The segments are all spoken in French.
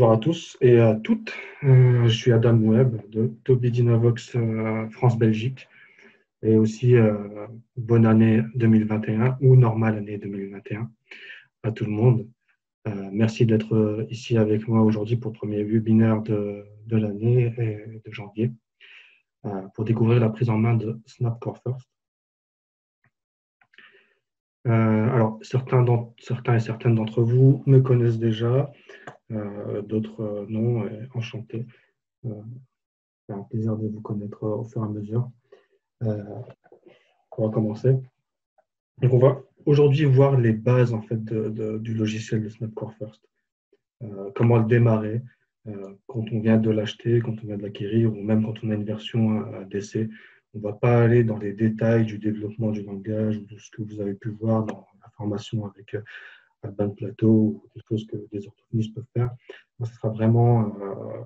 Bonjour à tous et à toutes. Euh, je suis Adam Webb de Toby Dynavox euh, France-Belgique et aussi euh, bonne année 2021 ou normale année 2021 à tout le monde. merci d'être ici avec moi aujourd'hui pour le premier webinaire de, de l'année et de janvier pour découvrir la prise en main de Snapcore First. alors, certains, certains et certaines d'entre vous me connaissent déjà. Euh, d'autres euh, non. enchanté. Euh, c'est un plaisir de vous connaître au fur et à mesure. on va commencer. Donc on va aujourd'hui voir les bases en fait du logiciel de Snapcore First. comment le démarrer quand on vient de l'acheter, quand on vient de l'acquérir, ou même quand on a une version d'essai. On ne va pas aller dans les détails du développement du langage ou de ce que vous avez pu voir dans la formation avec un de plateau ou quelque chose que des orthophonistes peuvent faire. ce sera vraiment euh,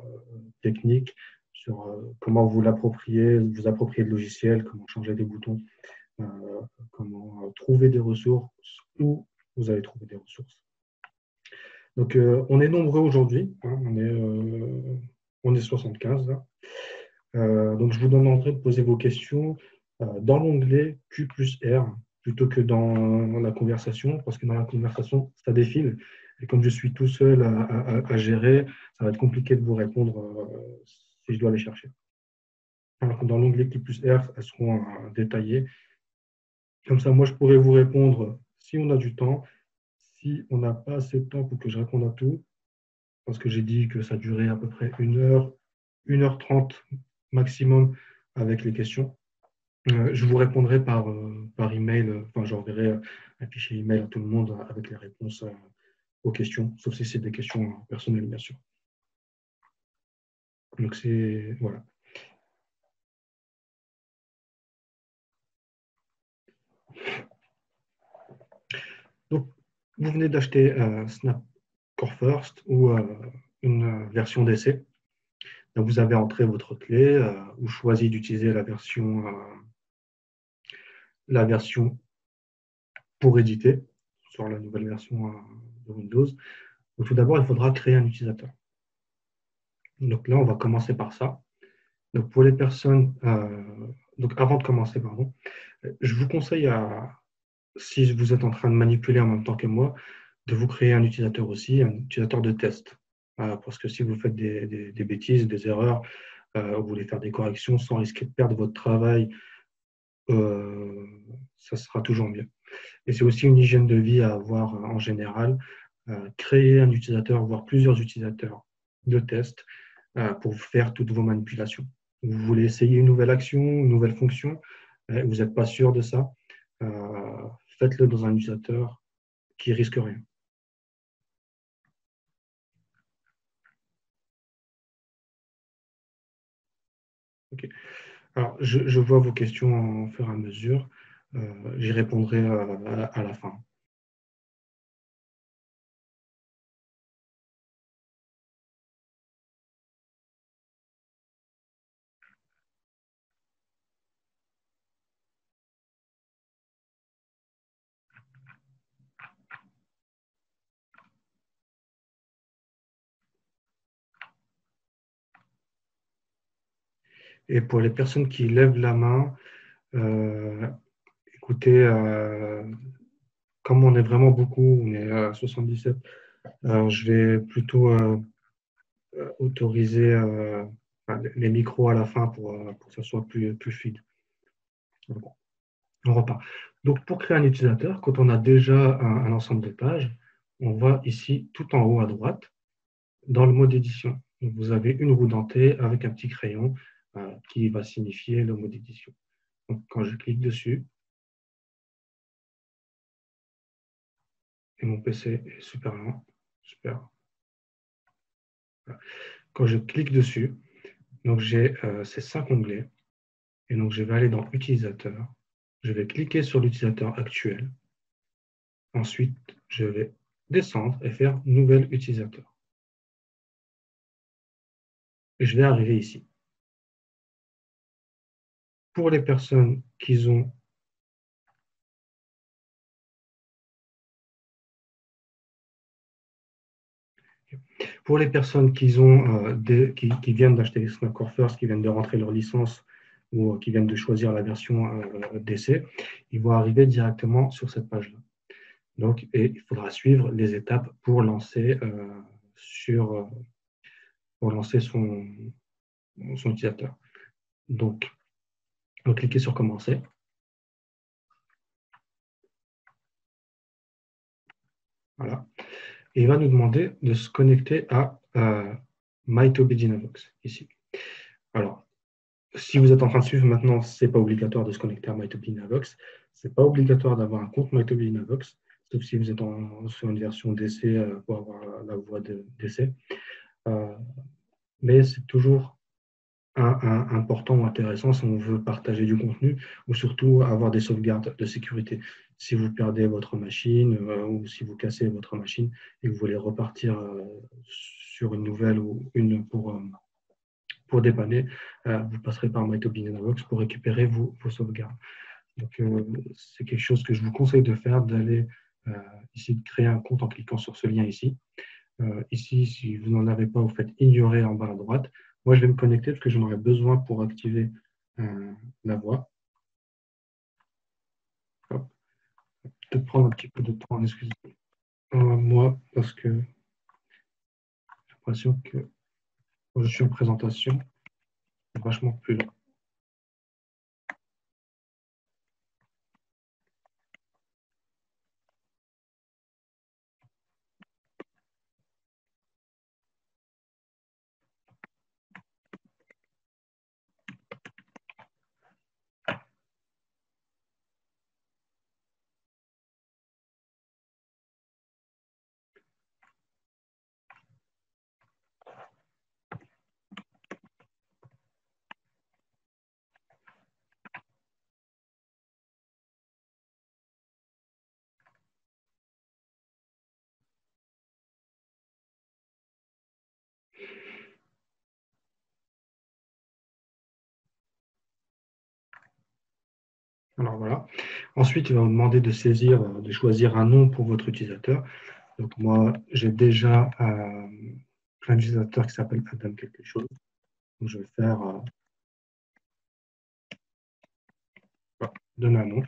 technique sur euh, comment vous l'approprier, vous approprier le logiciel, comment changer des boutons, euh, comment trouver des ressources, où vous allez trouver des ressources. Donc, on est nombreux aujourd'hui, hein, on, est, on est 75 donc, je vous demanderai de poser vos questions dans l'onglet Q plus R plutôt que dans la conversation, parce que dans la conversation, ça défile. Et comme je suis tout seul à, gérer, ça va être compliqué de vous répondre euh, si je dois les chercher. dans l'onglet qui plus R, elles seront euh, détaillées. Comme ça, moi, je pourrais vous répondre si on a du temps. Si on n'a pas assez de temps pour que je réponde à tout, parce que j'ai dit que ça durait à peu près une heure, une heure trente maximum avec les questions. Euh, je vous répondrai par, euh, par email, euh, enfin j'enverrai un fichier email à tout le monde avec les réponses aux questions, sauf si c'est des questions personnelles bien sûr. Donc c'est voilà. Donc vous venez d'acheter Snap Core First ou une version d'essai. Vous avez entré votre clé ou choisi d'utiliser la version la version pour éditer sur la nouvelle version euh, de Windows. tout d'abord, il faudra créer un utilisateur. Donc là, on va commencer par ça. Donc pour les personnes, euh, donc avant de commencer, pardon, je vous conseille à, si vous êtes en train de manipuler en même temps que moi, de vous créer un utilisateur aussi, un utilisateur de test. Euh, parce que si vous faites des, bêtises, des erreurs, vous voulez faire des corrections sans risquer de perdre votre travail euh, ça sera toujours mieux. Et c'est aussi une hygiène de vie à avoir en général. Euh, créer un utilisateur, voire plusieurs utilisateurs de test euh, pour faire toutes vos manipulations. Vous voulez essayer une nouvelle action, une nouvelle fonction, vous n'êtes pas sûr de ça, faites-le dans un utilisateur qui risque rien. Ok. Alors, je, vois vos questions au fur et à mesure. Euh, j'y répondrai euh, à, la fin. Et pour les personnes qui lèvent la main, euh, écoutez, euh, comme on est vraiment beaucoup, on est à 77, je vais plutôt euh, autoriser les micros à la fin pour, que ça soit plus, plus fluide. On repart. Donc, pour créer un utilisateur, quand on a déjà un, un ensemble de pages, on va ici tout en haut à droite, dans le mode édition. Vous avez une roue dentée avec un petit crayon euh, qui va signifier le mot d'édition. Donc, quand je clique dessus, et mon PC est super lent, super. Quand je clique dessus, donc j'ai euh, ces cinq onglets, et donc je vais aller dans Utilisateur, je vais cliquer sur l'utilisateur actuel, ensuite je vais descendre et faire Nouvel utilisateur. Et je vais arriver ici pour les personnes qui ont Pour les personnes qui, ont, euh, qui, viennent d'acheter Snapcore First, qui viennent de rentrer leur licence ou qui viennent de choisir la version euh, DC, ils vont arriver directement sur cette page-là. Donc, il faudra suivre les étapes pour lancer, sur, pour lancer son, son utilisateur. Donc, on va cliquer sur Commencer. Voilà. Et il va nous demander de se connecter à euh, ici. Alors, si vous êtes en train de suivre maintenant, ce n'est pas obligatoire de se connecter à Dynavox. Ce n'est pas obligatoire d'avoir un compte Dynavox, sauf si vous êtes sur une version DC euh, pour avoir la voix de DC. Euh, mais c'est toujours important ou intéressant si on veut partager du contenu ou surtout avoir des sauvegardes de sécurité. Si vous perdez votre machine euh, ou si vous cassez votre machine et vous voulez repartir euh, sur une nouvelle ou une pour, euh, pour dépanner, vous passerez par MyTopDynavox pour récupérer vos, vos sauvegardes. Donc, c'est quelque chose que je vous conseille de faire, d'aller ici, de créer un compte en cliquant sur ce lien ici. ici, si vous n'en avez pas, vous faites ignorer en bas à droite. Moi, je vais me connecter parce que j'en aurai besoin pour activer euh, la voix. Hop. Peut-être prendre un petit peu de temps, excusez-moi. Euh, moi, parce que j'ai l'impression que quand je suis en présentation, vachement plus long. Alors voilà. Ensuite, il va vous demander de saisir, euh, de choisir un nom pour votre utilisateur. Donc moi, j'ai déjà euh, un utilisateur qui s'appelle Adam quelque chose. Je vais faire euh, donner un nom.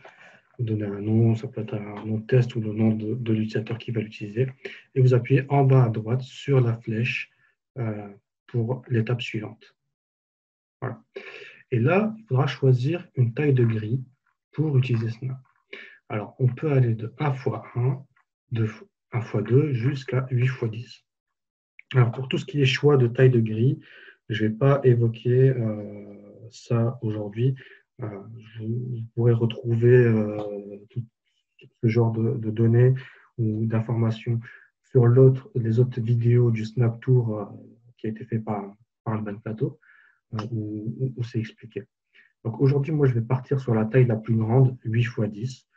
Donner un nom, ça peut être un nom de test ou le nom de, l'utilisateur qui va l'utiliser. Et vous appuyez en bas à droite sur la flèche pour l'étape suivante. Voilà. Et là, il faudra choisir une taille de grille pour utiliser Snap. Alors, on peut aller de 1 x 1, de 1 x 2 jusqu'à 8 x 10. Alors, pour tout ce qui est choix de taille de grille, je ne vais pas évoquer euh, ça aujourd'hui. Euh, vous pourrez retrouver euh, tout ce genre de, données ou d'informations sur les autres vidéos du Snap Tour qui a été fait par, par Ben Plateau, où c'est expliqué. Aujourd'hui, moi, je vais partir sur la taille la plus grande, 8 x 10,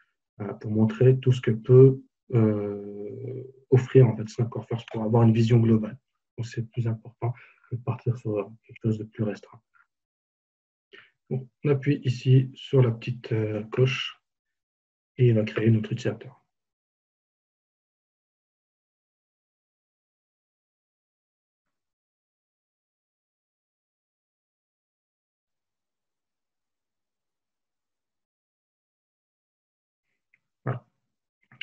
pour montrer tout ce que peut euh, offrir en fait First pour avoir une vision globale. C'est plus important que de partir sur quelque chose de plus restreint. on appuie ici sur la petite euh, cloche et il va créer notre utilisateur.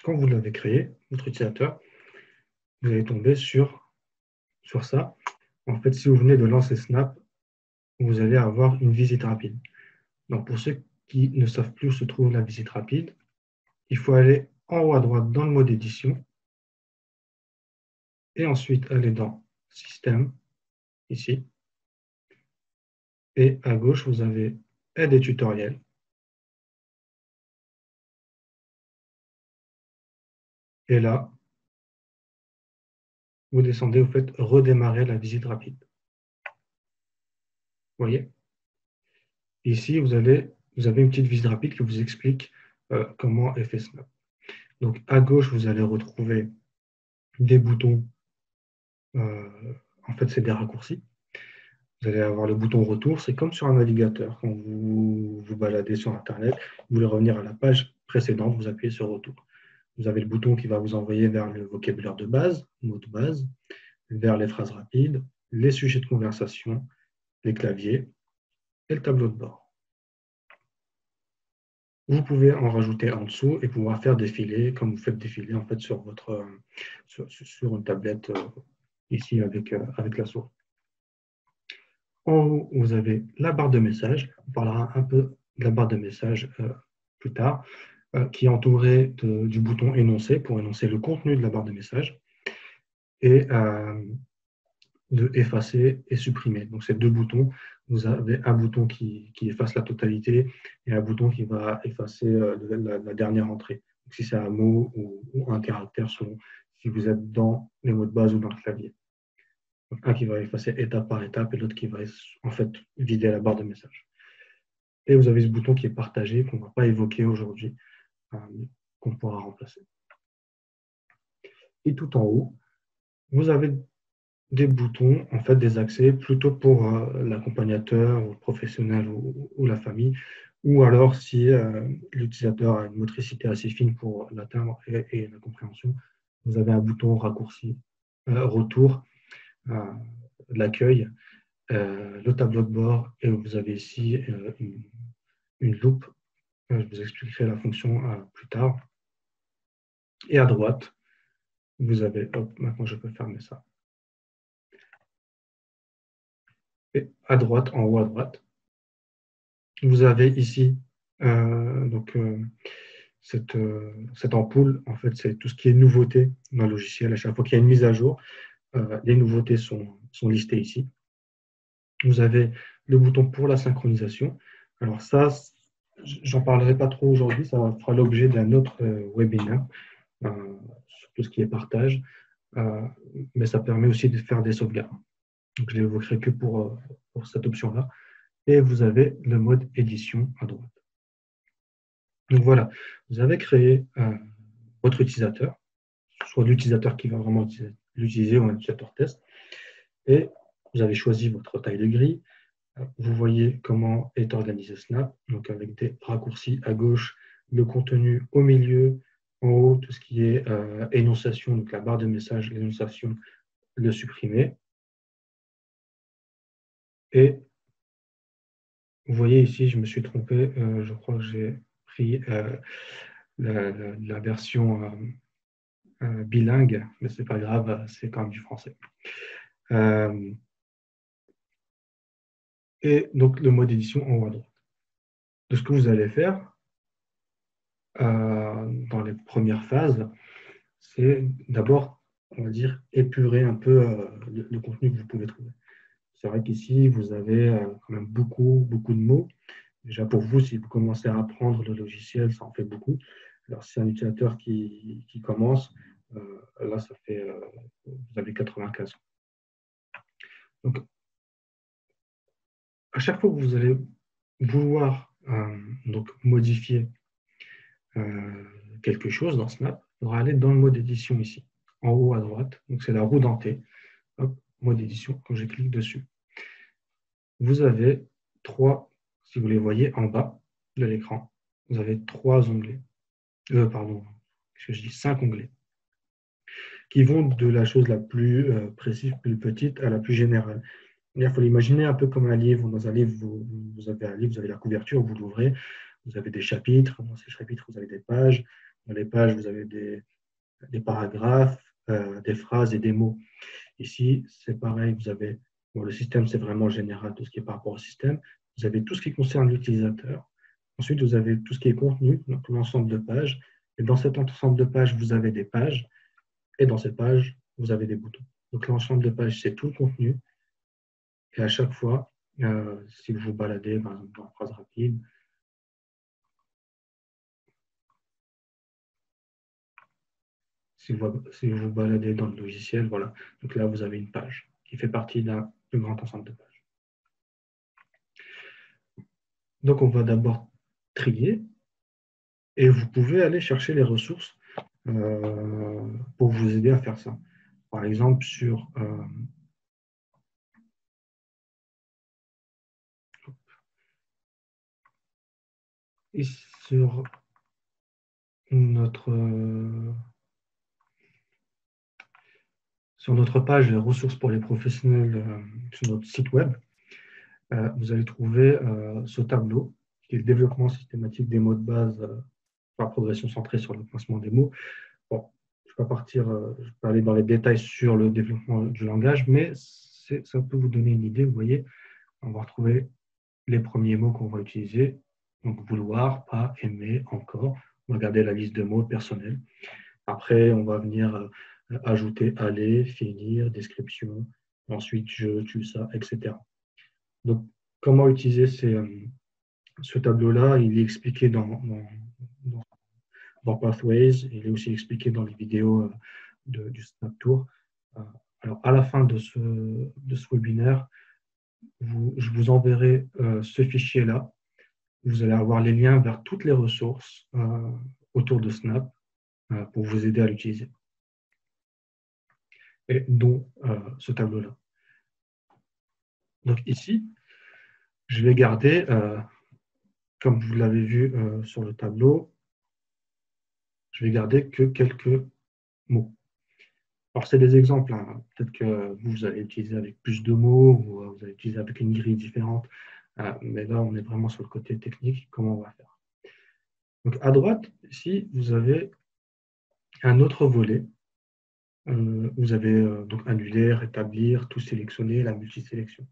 Quand vous l'avez créé, votre utilisateur, vous allez tomber sur, sur ça. En fait, si vous venez de lancer Snap, vous allez avoir une visite rapide. Donc, pour ceux qui ne savent plus où se trouve la visite rapide, il faut aller en haut à droite dans le mode édition et ensuite aller dans Système, ici. Et à gauche, vous avez Aide et tutoriels. Et là, vous descendez, vous faites redémarrer la visite rapide. Vous voyez? Ici, vous avez, une petite visite rapide qui vous explique euh, comment est fait Snap. Donc, à gauche, vous allez retrouver des boutons. Euh, en fait, c'est des raccourcis. Vous allez avoir le bouton retour. C'est comme sur un navigateur. Quand vous vous baladez sur Internet, vous voulez revenir à la page précédente, vous appuyez sur retour. Vous avez le bouton qui va vous envoyer vers le vocabulaire de base, mot de base. vers les phrases rapides, les sujets de conversation, les claviers et le tableau de bord. Vous pouvez en rajouter en dessous et pouvoir faire défiler comme vous faites défiler en fait sur votre sur, une tablette euh, ici avec, euh, avec la souris. En haut, vous avez la barre de message. On parlera un peu de la barre de message euh, plus tard, qui est entourée du bouton énoncer pour énoncer le contenu de la barre de message et de effacer et supprimer. Donc, ces deux boutons, vous avez un bouton qui, efface la totalité et un bouton qui va effacer euh, la, dernière entrée. Donc, si c'est un mot ou, un caractère selon si vous êtes dans les mots de base ou dans le clavier. un qui va effacer étape par étape et l'autre qui va en fait vider la barre de message. Et vous avez ce bouton qui est partagé, qu'on ne va pas évoquer aujourd'hui, euh, qu'on pourra remplacer. Et tout en haut, vous avez des boutons, en fait, des accès plutôt pour euh, l'accompagnateur, le professionnel ou, la famille, ou alors si euh, l'utilisateur a une motricité assez fine pour l'atteindre et, la compréhension, vous avez un bouton raccourci, euh, retour, l'accueil, le tableau de bord, et vous avez ici une, loupe. Je vous expliquerai la fonction plus tard. Et à droite, vous avez, hop, maintenant je peux fermer ça. à droite, en haut à droite. Vous avez ici euh, donc, euh, cette, euh, cette, ampoule, en fait, c'est tout ce qui est nouveauté dans le logiciel. À chaque fois qu'il y a une mise à jour, les nouveautés sont, sont listées ici. Vous avez le bouton pour la synchronisation. Alors ça, j'en parlerai pas trop aujourd'hui, ça fera l'objet d'un autre webinaire sur tout ce qui est partage, mais ça permet aussi de faire des sauvegardes. Donc, je ne l'évoquerai que pour, euh, pour cette option-là. Et vous avez le mode édition à droite. Donc voilà, vous avez créé euh, votre utilisateur, soit l'utilisateur qui va vraiment l'utiliser ou un utilisateur test. Et vous avez choisi votre taille de grille. Vous voyez comment est organisé Snap, donc avec des raccourcis à gauche, le contenu au milieu, en haut, tout ce qui est euh, énonciation, donc la barre de message, l'énonciation, le supprimer. Et vous voyez ici, je me suis trompé, euh, je crois que j'ai pris euh, la, version euh, bilingue, mais ce n'est pas grave, c'est quand même du français. Et donc le mode édition en haut à droite. De ce que vous allez faire dans les premières phases, c'est d'abord, on va dire, épurer un peu le contenu que vous pouvez trouver. C'est vrai qu'ici, vous avez euh, quand même beaucoup, beaucoup de mots. Déjà pour vous, si vous commencez à apprendre le logiciel, ça en fait beaucoup. Alors, si un utilisateur qui, commence, euh, là, ça fait, euh, vous avez 95 Donc, à chaque fois que vous allez vouloir donc, modifier quelque chose dans Snap, il faudra aller dans le mode édition ici, en haut à droite. Donc, c'est la roue dentée. Mode édition, quand je clique dessus. Vous avez trois, si vous les voyez en bas de l'écran, vous avez trois onglets. Euh, pardon, qu'est-ce que je dis Cinq onglets qui vont de la chose la plus euh, précise, plus petite à la plus générale. Il faut l'imaginer un peu comme un livre. Dans un livre, vous, avez un livre, vous avez la couverture, vous l'ouvrez, vous avez des chapitres. Dans ces chapitres, vous avez des pages. Dans les pages, vous avez des, paragraphes, euh, des phrases et des mots. Ici, c'est pareil, vous avez, le système, c'est vraiment général, tout ce qui est par rapport au système. Vous avez tout ce qui concerne l'utilisateur. Ensuite, vous avez tout ce qui est contenu, donc l'ensemble de pages. Et dans cet ensemble de pages, vous avez des pages. Et dans ces pages, vous avez des boutons. Donc l'ensemble de pages, c'est tout le contenu. Et à chaque fois, euh, si vous vous baladez, par exemple, dans phrase rapide, si vous, vous baladez dans le logiciel, voilà. Donc là, vous avez une page qui fait partie d'un plus grand ensemble de pages. Donc, on va d'abord trier et vous pouvez aller chercher les ressources euh, pour vous aider à faire ça. Par exemple, sur euh, sur notre sur notre page ressources pour les professionnels sur notre site web, vous allez trouver ce tableau qui est le développement systématique des mots de base par progression centrée sur le placement des mots. Je ne vais pas partir, je vais pas aller dans les détails sur le développement du langage, mais ça peut vous donner une idée. Vous voyez, on va retrouver les premiers mots qu'on va utiliser. Donc, vouloir, pas, aimer, encore. On va garder la liste de mots personnels. Après, on va venir euh, ajouter aller, finir, description. Ensuite, je, tu, ça, etc. Donc, comment utiliser euh, ce tableau-là? Il est expliqué dans, Pathways. Il est aussi expliqué dans les vidéos euh, du Snap Tour. Alors, à la fin de ce, webinaire, je vous enverrai ce fichier-là. Vous allez avoir les liens vers toutes les ressources euh, autour de Snap euh, pour vous aider à l'utiliser. Et dont ce tableau-là. Donc ici, je vais garder, comme vous l'avez vu sur le tableau, je vais garder que quelques mots. Alors, c'est des exemples. Hein. Peut-être que vous allez utiliser avec plus de mots ou euh, vous allez utiliser avec une grille différente. Euh, mais là, on est vraiment sur le côté technique. Comment on va faire? Donc, à droite, ici, vous avez un autre volet. Euh, vous avez donc annuler, rétablir, tout sélectionner, la multisélection.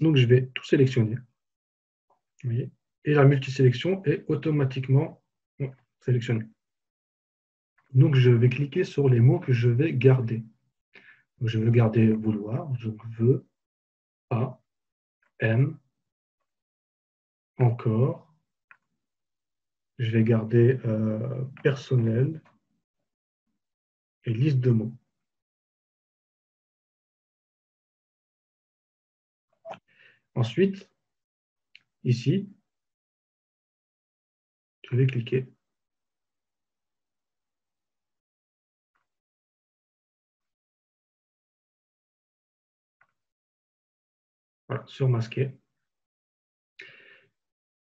Donc, je vais tout sélectionner. et la multisélection est automatiquement sélectionnée. Donc, je vais cliquer sur les mots que je vais garder. je veux garder vouloir, je veux pas, aime, encore. Je vais garder euh, personnel et liste de mots. Ensuite, ici, je vais cliquer sur masquer.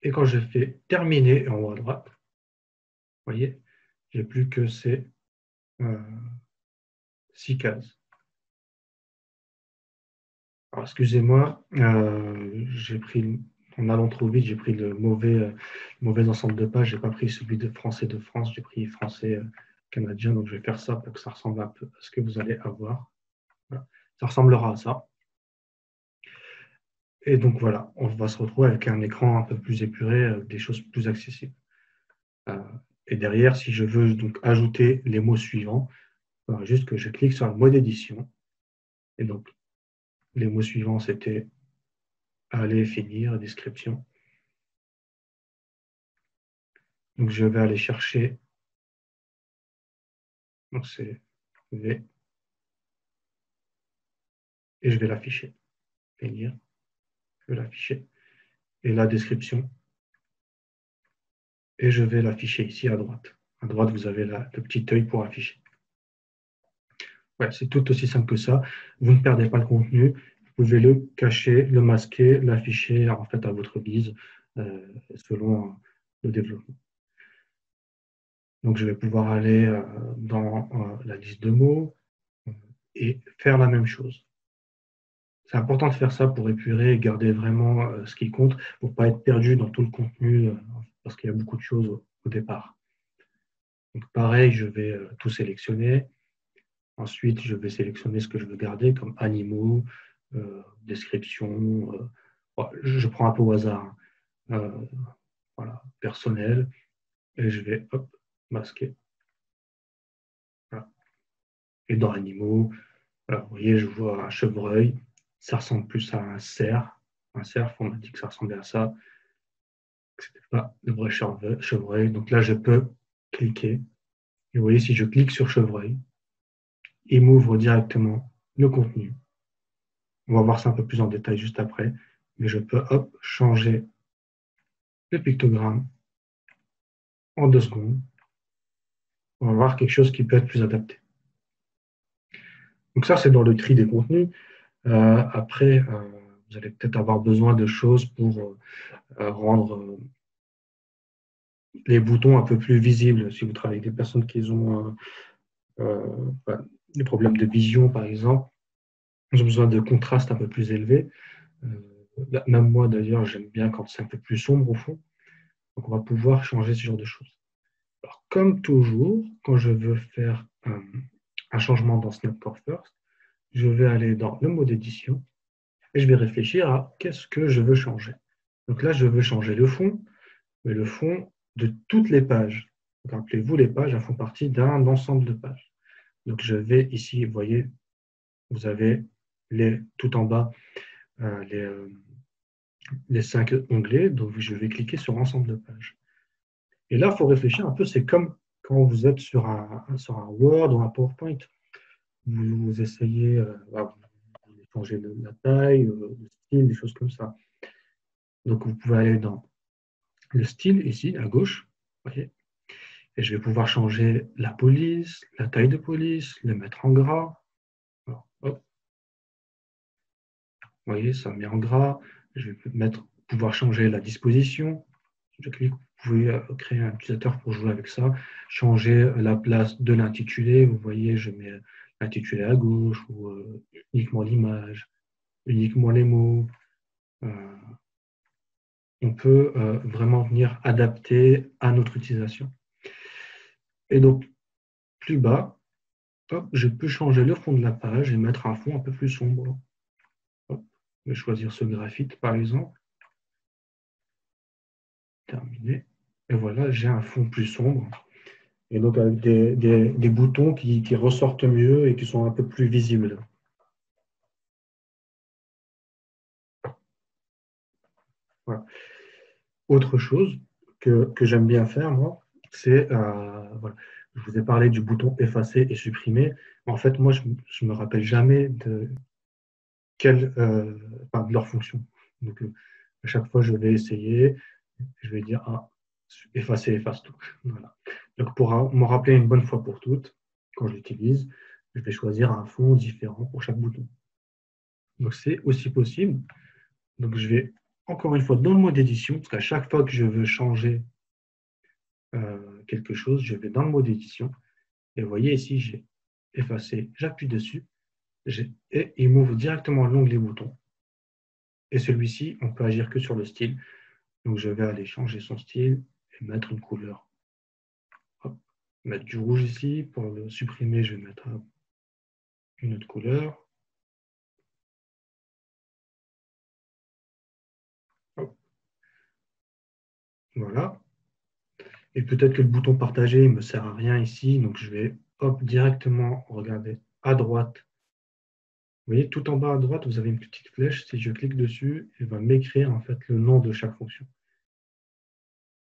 Et quand je fais terminer en haut à droite, vous voyez, j'ai plus que ces euh, six cases. Alors, excusez-moi, euh, j'ai pris, en allant trop vite, j'ai pris le mauvais, euh, mauvais ensemble de pages. J'ai pas pris celui de français de France, j'ai pris français canadien. Donc, je vais faire ça pour que ça ressemble un peu à ce que vous allez avoir. Ça ressemblera à ça. Et donc voilà, on va se retrouver avec un écran un peu plus épuré, euh, des choses plus accessibles. Euh, et derrière, si je veux donc ajouter les mots suivants, il faudra juste que je clique sur le mode édition. Et donc, les mots suivants, c'était aller, finir, description. Donc, je vais aller chercher. Donc, c'est V. Et je vais l'afficher. Finir je vais l'afficher. Et la description. Et je vais l'afficher ici à droite. À droite, vous avez le petit œil pour afficher. Ouais, c'est tout aussi simple que ça. Vous ne perdez pas le contenu. Vous pouvez le cacher, le masquer, l'afficher en à votre guise euh, selon le développement. Donc, je vais pouvoir aller euh, dans euh, la liste de mots et faire la même chose c'est important de faire ça pour épurer et garder vraiment euh, ce qui compte, pour ne pas être perdu dans tout le contenu, euh, parce qu'il y a beaucoup de choses au, départ. Donc pareil, je vais euh, tout sélectionner. Ensuite, je vais sélectionner ce que je veux garder, comme animaux, description. je prends un peu au hasard. Hein. voilà, personnel. Et je vais hop, masquer. Et dans animaux, vous voyez, je vois un chevreuil ça ressemble plus à un cerf. Un cerf, on m'a dit que ça ressemblait à ça, n'était pas le vrai chevreuil. Donc là, je peux cliquer. Et vous voyez, si je clique sur chevreuil, il m'ouvre directement le contenu. On va voir ça un peu plus en détail juste après. Mais je peux hop, changer le pictogramme en deux secondes. On va voir quelque chose qui peut être plus adapté. Donc ça, c'est dans le tri des contenus. Euh, après, euh, vous allez peut-être avoir besoin de choses pour euh, rendre les boutons un peu plus visibles si vous travaillez avec des personnes qui ont des problèmes de vision, par exemple. Ils ont besoin de contraste un peu plus élevé. Euh, même moi, d'ailleurs, j'aime bien quand c'est un peu plus sombre au fond. Donc, on va pouvoir changer ce genre de choses. Alors, comme toujours, quand je veux faire un, un changement dans Snapcore First, je vais aller dans le mode édition et je vais réfléchir à qu'est-ce que je veux changer. Donc là, je veux changer le fond, mais le fond de toutes les pages. Rappelez-vous, les pages font partie d'un ensemble de pages. Donc je vais ici, vous voyez, vous avez les, tout en bas euh, les, euh, les cinq onglets, donc je vais cliquer sur ensemble de pages. Et là, il faut réfléchir un peu, c'est comme quand vous êtes sur un Word ou un PowerPoint. Vous, essayez, euh, changer la taille, le style, des choses comme ça. Donc vous pouvez aller dans le style ici, à gauche, voyez, et je vais pouvoir changer la police, la taille de police, le mettre en gras. Vous voyez, ça met en gras. Je vais pouvoir changer la disposition. Je clique, vous pouvez euh, créer un utilisateur pour jouer avec ça. Changer la place de l'intitulé. Vous voyez, je mets l'intitulé à gauche ou euh, uniquement l'image, uniquement les mots. Euh, on peut vraiment venir adapter à notre utilisation. Et donc, plus bas, je peux changer le fond de la page et mettre un fond un peu plus sombre. je vais choisir ce graphite, par exemple. Terminé. Et voilà, j'ai un fond plus sombre. Et donc, avec des, boutons qui, ressortent mieux et qui sont un peu plus visibles. Autre chose que, j'aime bien faire, moi, c'est, euh, voilà, je vous ai parlé du bouton effacer et supprimer. En fait, moi, je ne me rappelle jamais de, euh, de leur fonction. Donc, euh, à chaque fois, je vais essayer, je vais dire ah, effacer, efface tout. Voilà. Donc, pour m'en rappeler une bonne fois pour toutes, quand je l'utilise, je vais choisir un fond différent pour chaque bouton. Donc, c'est aussi possible. Donc, je vais encore une fois dans le mode édition, parce qu'à chaque fois que je veux changer euh, quelque chose, je vais dans le mode édition et vous voyez ici, j'ai effacé, j'appuie dessus et il m'ouvre directement l'onglet bouton. Et celui-ci, on peut agir que sur le style. Donc je vais aller changer son style et mettre une couleur. Mettre du rouge ici. Pour le supprimer, je vais mettre une autre couleur. Voilà. Et peut-être que le bouton partager ne me sert à rien ici, donc je vais directement regarder à droite. Vous voyez, tout en bas à droite, vous avez une petite flèche. Si je clique dessus, il va m'écrire en fait le nom de chaque fonction.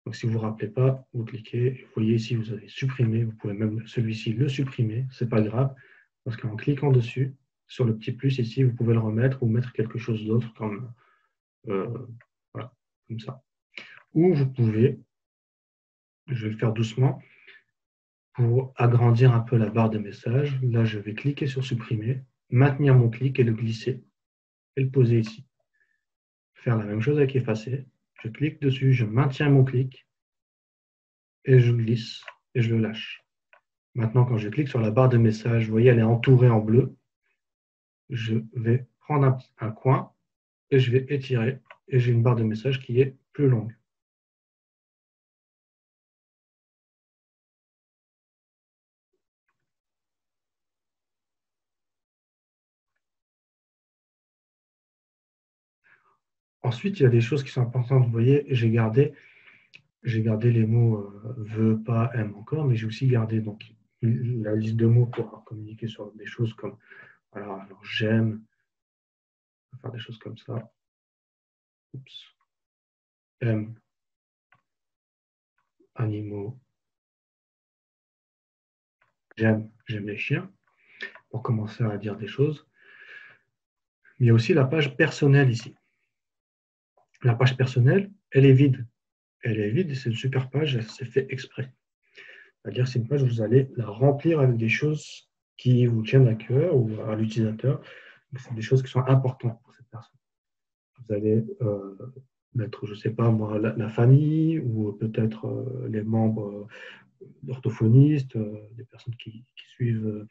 Donc si vous ne vous rappelez pas, vous cliquez, vous voyez ici, vous avez supprimé, vous pouvez même celui-ci le supprimer, ce n'est pas grave, parce qu'en cliquant dessus, sur le petit plus ici, vous pouvez le remettre ou mettre quelque chose d'autre comme, euh, voilà, comme ça. Ou vous pouvez je vais le faire doucement pour agrandir un peu la barre de message. Là, je vais cliquer sur supprimer, maintenir mon clic et le glisser et le poser ici. Faire la même chose avec effacer. Je clique dessus, je maintiens mon clic et je glisse et je le lâche. Maintenant, quand je clique sur la barre de message, vous voyez, elle est entourée en bleu. Je vais prendre un coin et je vais étirer et j'ai une barre de message qui est plus longue. Ensuite, il y a des choses qui sont importantes. Vous voyez, j'ai gardé, j'ai gardé les mots euh, veut, pas, aime encore, mais j'ai aussi gardé donc, la liste de mots pour communiquer sur des choses comme alors j'aime, faire des choses comme ça. Oups. Aime, animaux. J'aime, j'aime les chiens, pour commencer à dire des choses. il y a aussi la page personnelle ici. La page personnelle, elle est vide. Elle est vide, c'est une super page, c'est fait exprès. C'est-à-dire c'est une page où vous allez la remplir avec des choses qui vous tiennent à cœur ou à l'utilisateur. C'est des choses qui sont importantes pour cette personne. Vous allez euh, mettre, je ne sais pas moi, la, famille ou peut-être euh, les membres euh, orthophonistes, des personnes qui, suivent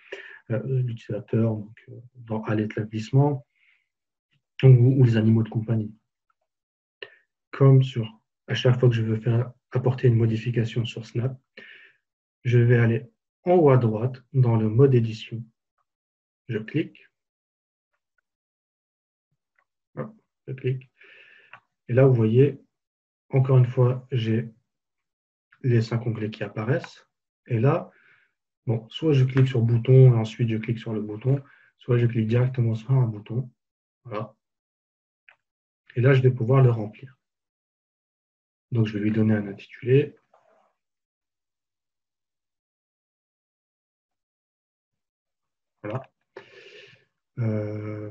l'utilisateur à l'établissement ou, les animaux de compagnie. Comme sur à chaque fois que je veux faire apporter une modification sur Snap, je vais aller en haut à droite dans le mode édition. Je clique. je clique. Et là, vous voyez, encore une fois, j'ai les cinq onglets qui apparaissent. Et là, bon, soit je clique sur bouton et ensuite je clique sur le bouton, soit je clique directement sur un bouton. Voilà. Et là, je vais pouvoir le remplir. Donc, je vais lui donner un intitulé. Voilà. Euh,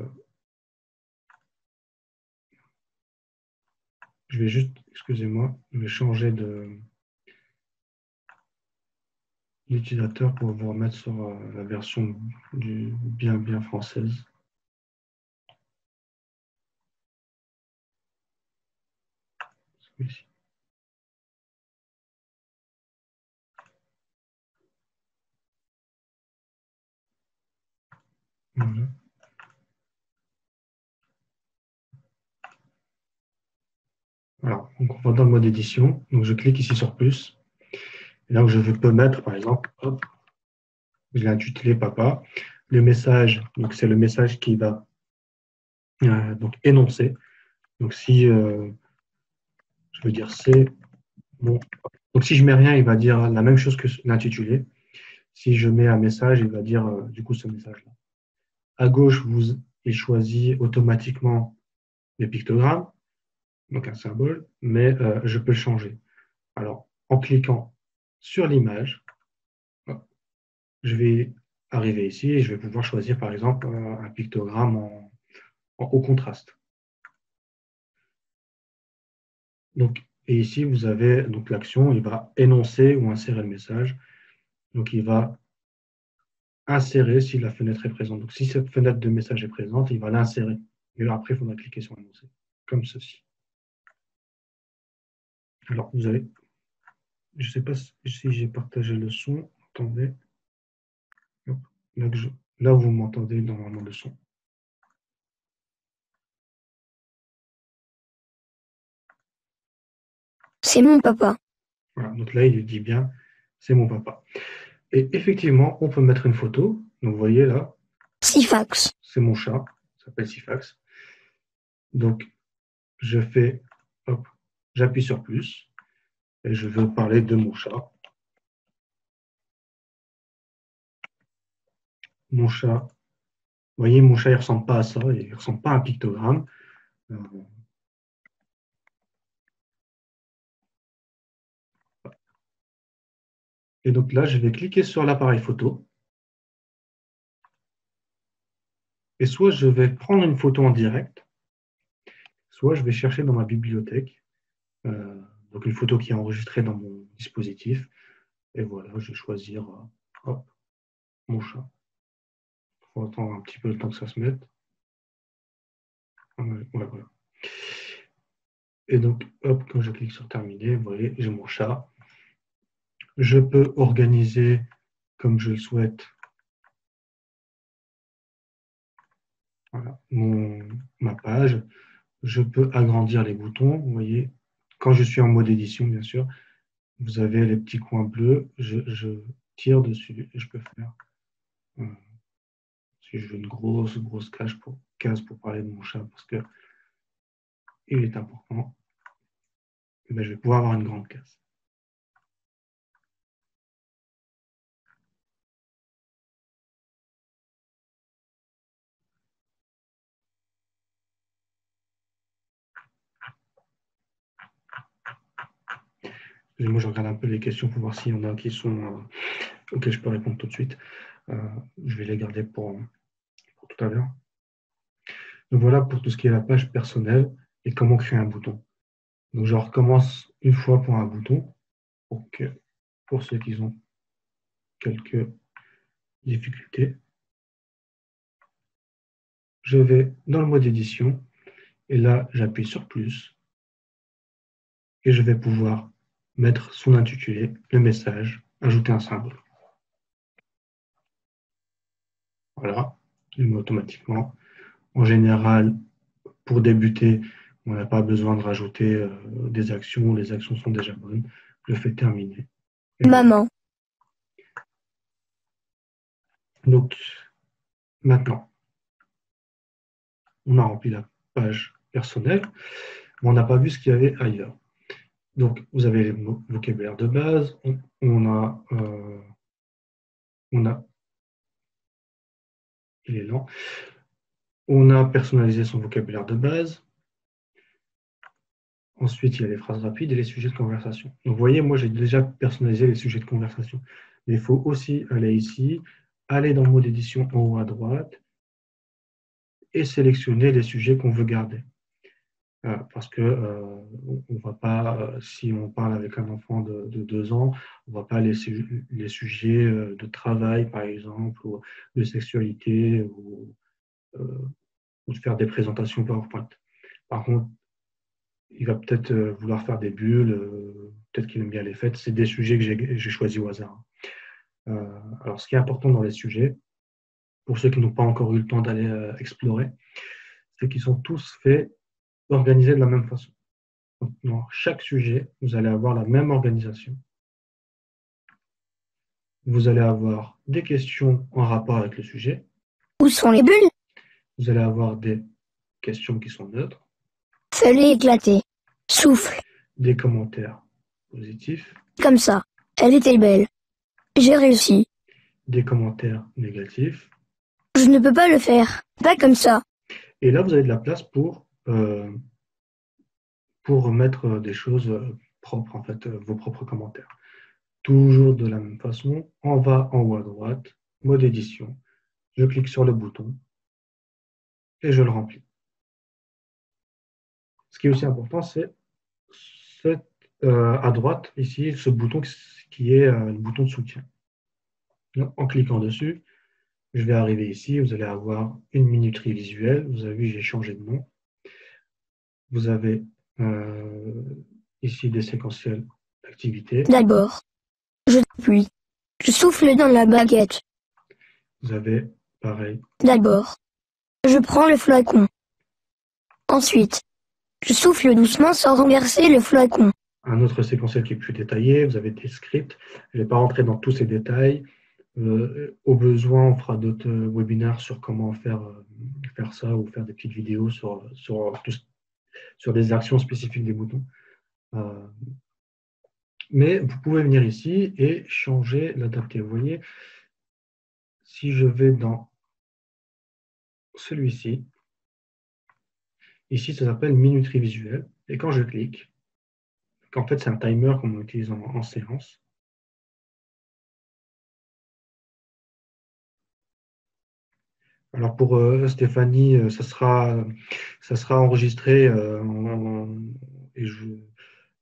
je vais juste, excusez-moi, je vais changer de l'utilisateur pour vous remettre sur euh, la version du bien bien française. Voilà. Alors, on va dans le mode édition. Donc, je clique ici sur plus. Là où je peux mettre, par exemple, hop, je l'ai intitulé papa. Le message, donc c'est le message qui va euh, donc énoncer. Donc, si euh, je veux dire c'est bon. Donc, si je mets rien, il va dire la même chose que l'intitulé. Si je mets un message, il va dire euh, du coup ce message-là. À gauche, vous il choisit automatiquement les pictogrammes, donc un symbole, mais euh, je peux le changer. Alors, en cliquant sur l'image, je vais arriver ici et je vais pouvoir choisir par exemple un pictogramme en, haut contraste. Donc, et ici, vous avez l'action, il va énoncer ou insérer le message. Donc, il va insérer si la fenêtre est présente. Donc, si cette fenêtre de message est présente, il va l'insérer. Et après, il faudra cliquer sur Annoncer, comme ceci. Alors, vous avez, je ne sais pas si j'ai partagé le son. Attendez. Là, là vous m'entendez normalement le son. C'est mon papa. Voilà, donc là, il dit bien, c'est mon papa. Et effectivement, on peut mettre une photo. Donc, vous voyez là. Sifax. C'est mon chat. Ça s'appelle Sifax. Donc, je fais, hop, j'appuie sur plus. Et je veux parler de mon chat. Mon chat. Vous voyez, mon chat, il ne ressemble pas à ça. Il ne ressemble pas à un pictogramme. Et donc là, je vais cliquer sur l'appareil photo. Et soit je vais prendre une photo en direct, soit je vais chercher dans ma bibliothèque, euh, donc une photo qui est enregistrée dans mon dispositif. Et voilà, je vais choisir euh, mon chat. Il faut attendre un petit peu le temps que ça se mette. voilà. Et donc, hop, quand je clique sur terminer, vous voyez, j'ai mon chat. Je peux organiser comme je le souhaite ma page. Je peux agrandir les boutons. Vous voyez, quand je suis en mode édition, bien sûr, vous avez les petits coins bleus. Je, tire dessus et je peux faire. Euh, si je veux une grosse, grosse case pour, case pour parler de mon chat, parce que il est important, eh ben, je vais pouvoir avoir une grande case. Moi, je regarde un peu les questions pour voir s'il y en a qui sont euh, auxquelles je peux répondre tout de suite. Euh, je vais les garder pour, tout à l'heure. Donc voilà pour tout ce qui est la page personnelle et comment créer un bouton. Donc je recommence une fois pour un bouton pour, ceux qui ont quelques difficultés. Je vais dans le mode édition et là j'appuie sur plus et je vais pouvoir mettre son intitulé, le message, ajouter un symbole. Voilà, il met automatiquement. En général, pour débuter, on n'a pas besoin de rajouter euh, des actions. Les actions sont déjà bonnes. Je fais terminer. Maman. Donc, maintenant, on a rempli la page personnelle, mais on n'a pas vu ce qu'il y avait ailleurs. Donc, vous avez les vocabulaires de base, on, a, euh, on il est lent, on a personnalisé son vocabulaire de base. Ensuite, il y a les phrases rapides et les sujets de conversation. Donc, vous voyez, moi, j'ai déjà personnalisé les sujets de conversation. Mais il faut aussi aller ici, aller dans mode édition en haut à droite et sélectionner les sujets qu'on veut garder. Euh, parce que euh, on va pas, euh, si on parle avec un enfant de, deux ans, on ne va pas laisser les sujets de travail, par exemple, ou de sexualité, ou, ou de faire des présentations PowerPoint. Par contre, il va peut-être vouloir faire des bulles, peut-être qu'il aime bien les fêtes. C'est des sujets que j'ai choisis au hasard. alors, ce qui est important dans les sujets, pour ceux qui n'ont pas encore eu le temps d'aller explorer, c'est qu'ils sont tous faits organisés de la même façon. dans chaque sujet, vous allez avoir la même organisation. Vous allez avoir des questions en rapport avec le sujet. Où sont les bulles? Vous allez avoir des questions qui sont neutres. Fallait éclater. Souffle. Des commentaires positifs. Comme ça. Elle était belle. J'ai réussi. Des commentaires négatifs. Je ne peux pas le faire. Pas comme ça. Et là, vous avez de la place pour pour mettre des choses propres, en fait, vos propres commentaires. Toujours de la même façon, on va en haut à droite, mode édition, je clique sur le bouton et je le remplis. Ce qui est aussi important, c'est euh, à droite, ici, ce bouton qui est euh, le bouton de soutien. en cliquant dessus, je vais arriver ici, vous allez avoir une minuterie visuelle. Vous avez vu, j'ai changé de nom. Vous avez euh, ici des séquentiels d'activité. D'abord, je appuie. Je souffle dans la baguette. Vous avez pareil. D'abord, je prends le flacon. Ensuite, je souffle doucement sans renverser le flacon. Un autre séquentiel qui est plus détaillé, vous avez des scripts. Je ne vais pas rentrer dans tous ces détails. Euh, au besoin, on fera d'autres webinaires sur comment faire, euh, faire ça ou faire des petites vidéos sur, sur tout, sur des actions spécifiques des boutons. Euh, mais vous pouvez venir ici et changer, l'adapter. Vous voyez, si je vais dans celui-ci, ici ça s'appelle minuterie visuelle, et quand je clique, en fait c'est un timer qu'on utilise en séance, Alors pour euh, Stéphanie, euh, ça sera, ça sera enregistré euh,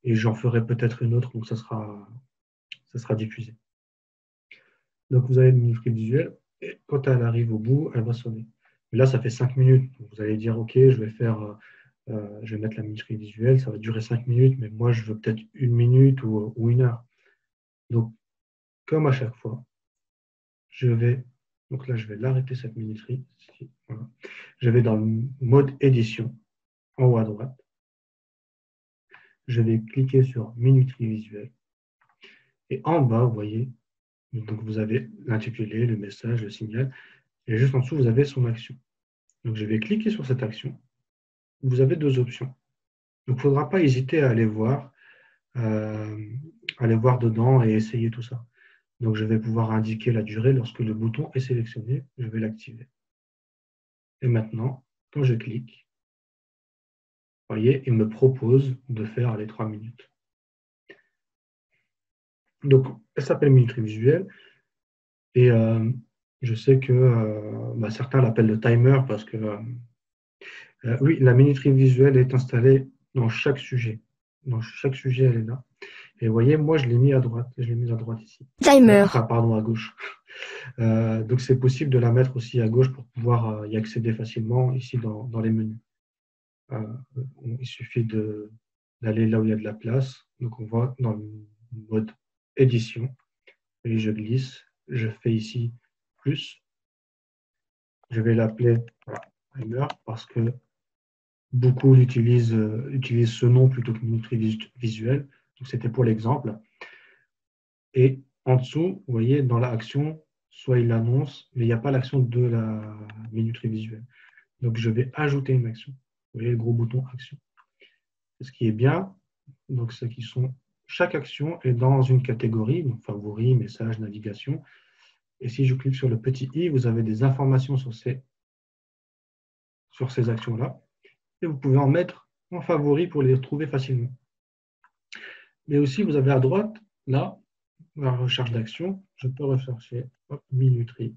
et j'en ferai peut-être une autre, donc ça sera, ça sera diffusé. Donc vous avez une minuterie visuelle et quand elle arrive au bout, elle va sonner. Mais là, ça fait 5 minutes. vous allez dire, OK, je vais faire, je vais mettre la minuterie visuelle, ça va durer 5 minutes, mais moi, je veux peut-être une minute ou, ou une heure. Donc, comme à chaque fois, je vais donc là, je vais l'arrêter cette minuterie. Je vais dans le mode édition, en haut à droite. Je vais cliquer sur minuterie visuelle. Et en bas, vous voyez, donc vous avez l'intitulé, le message, le signal. Et juste en dessous, vous avez son action. Donc je vais cliquer sur cette action. Vous avez deux options. Donc il ne faudra pas hésiter à aller voir, euh, aller voir dedans et essayer tout ça. Donc, je vais pouvoir indiquer la durée lorsque le bouton est sélectionné. Je vais l'activer. Et maintenant, quand je clique, vous voyez, il me propose de faire les trois minutes. Donc, elle s'appelle minuterie visuelle. Et euh, je sais que euh, bah, certains l'appellent le timer parce que, euh, oui, la minuterie visuelle est installée dans chaque sujet. Dans chaque sujet, elle est là. Et vous voyez, moi, je l'ai mis à droite. Je l'ai mis à droite ici. Timer. Ah, pardon, à gauche. Euh, donc, c'est possible de la mettre aussi à gauche pour pouvoir euh, y accéder facilement ici dans, les menus. Euh, il suffit d'aller là où il y a de la place. Donc, on va dans le mode édition. Et je glisse. Je fais ici plus. Je vais l'appeler timer parce que beaucoup utilisent, utilisent ce nom plutôt que. Donc, c'était pour l'exemple. Et en dessous, vous voyez, dans l'action, soit il l'annonce, mais il n'y a pas l'action de la minuterie visuelle. Donc, je vais ajouter une action. Vous voyez le gros bouton action. Ce qui est bien, donc c'est qui sont chaque action est dans une catégorie, donc favoris, messages, navigation. Et si je clique sur le petit i, vous avez des informations sur ces, sur ces actions-là. Et vous pouvez en mettre en favori pour les retrouver facilement. Mais aussi, vous avez à droite, là, la recherche d'action. Je peux rechercher minuterie.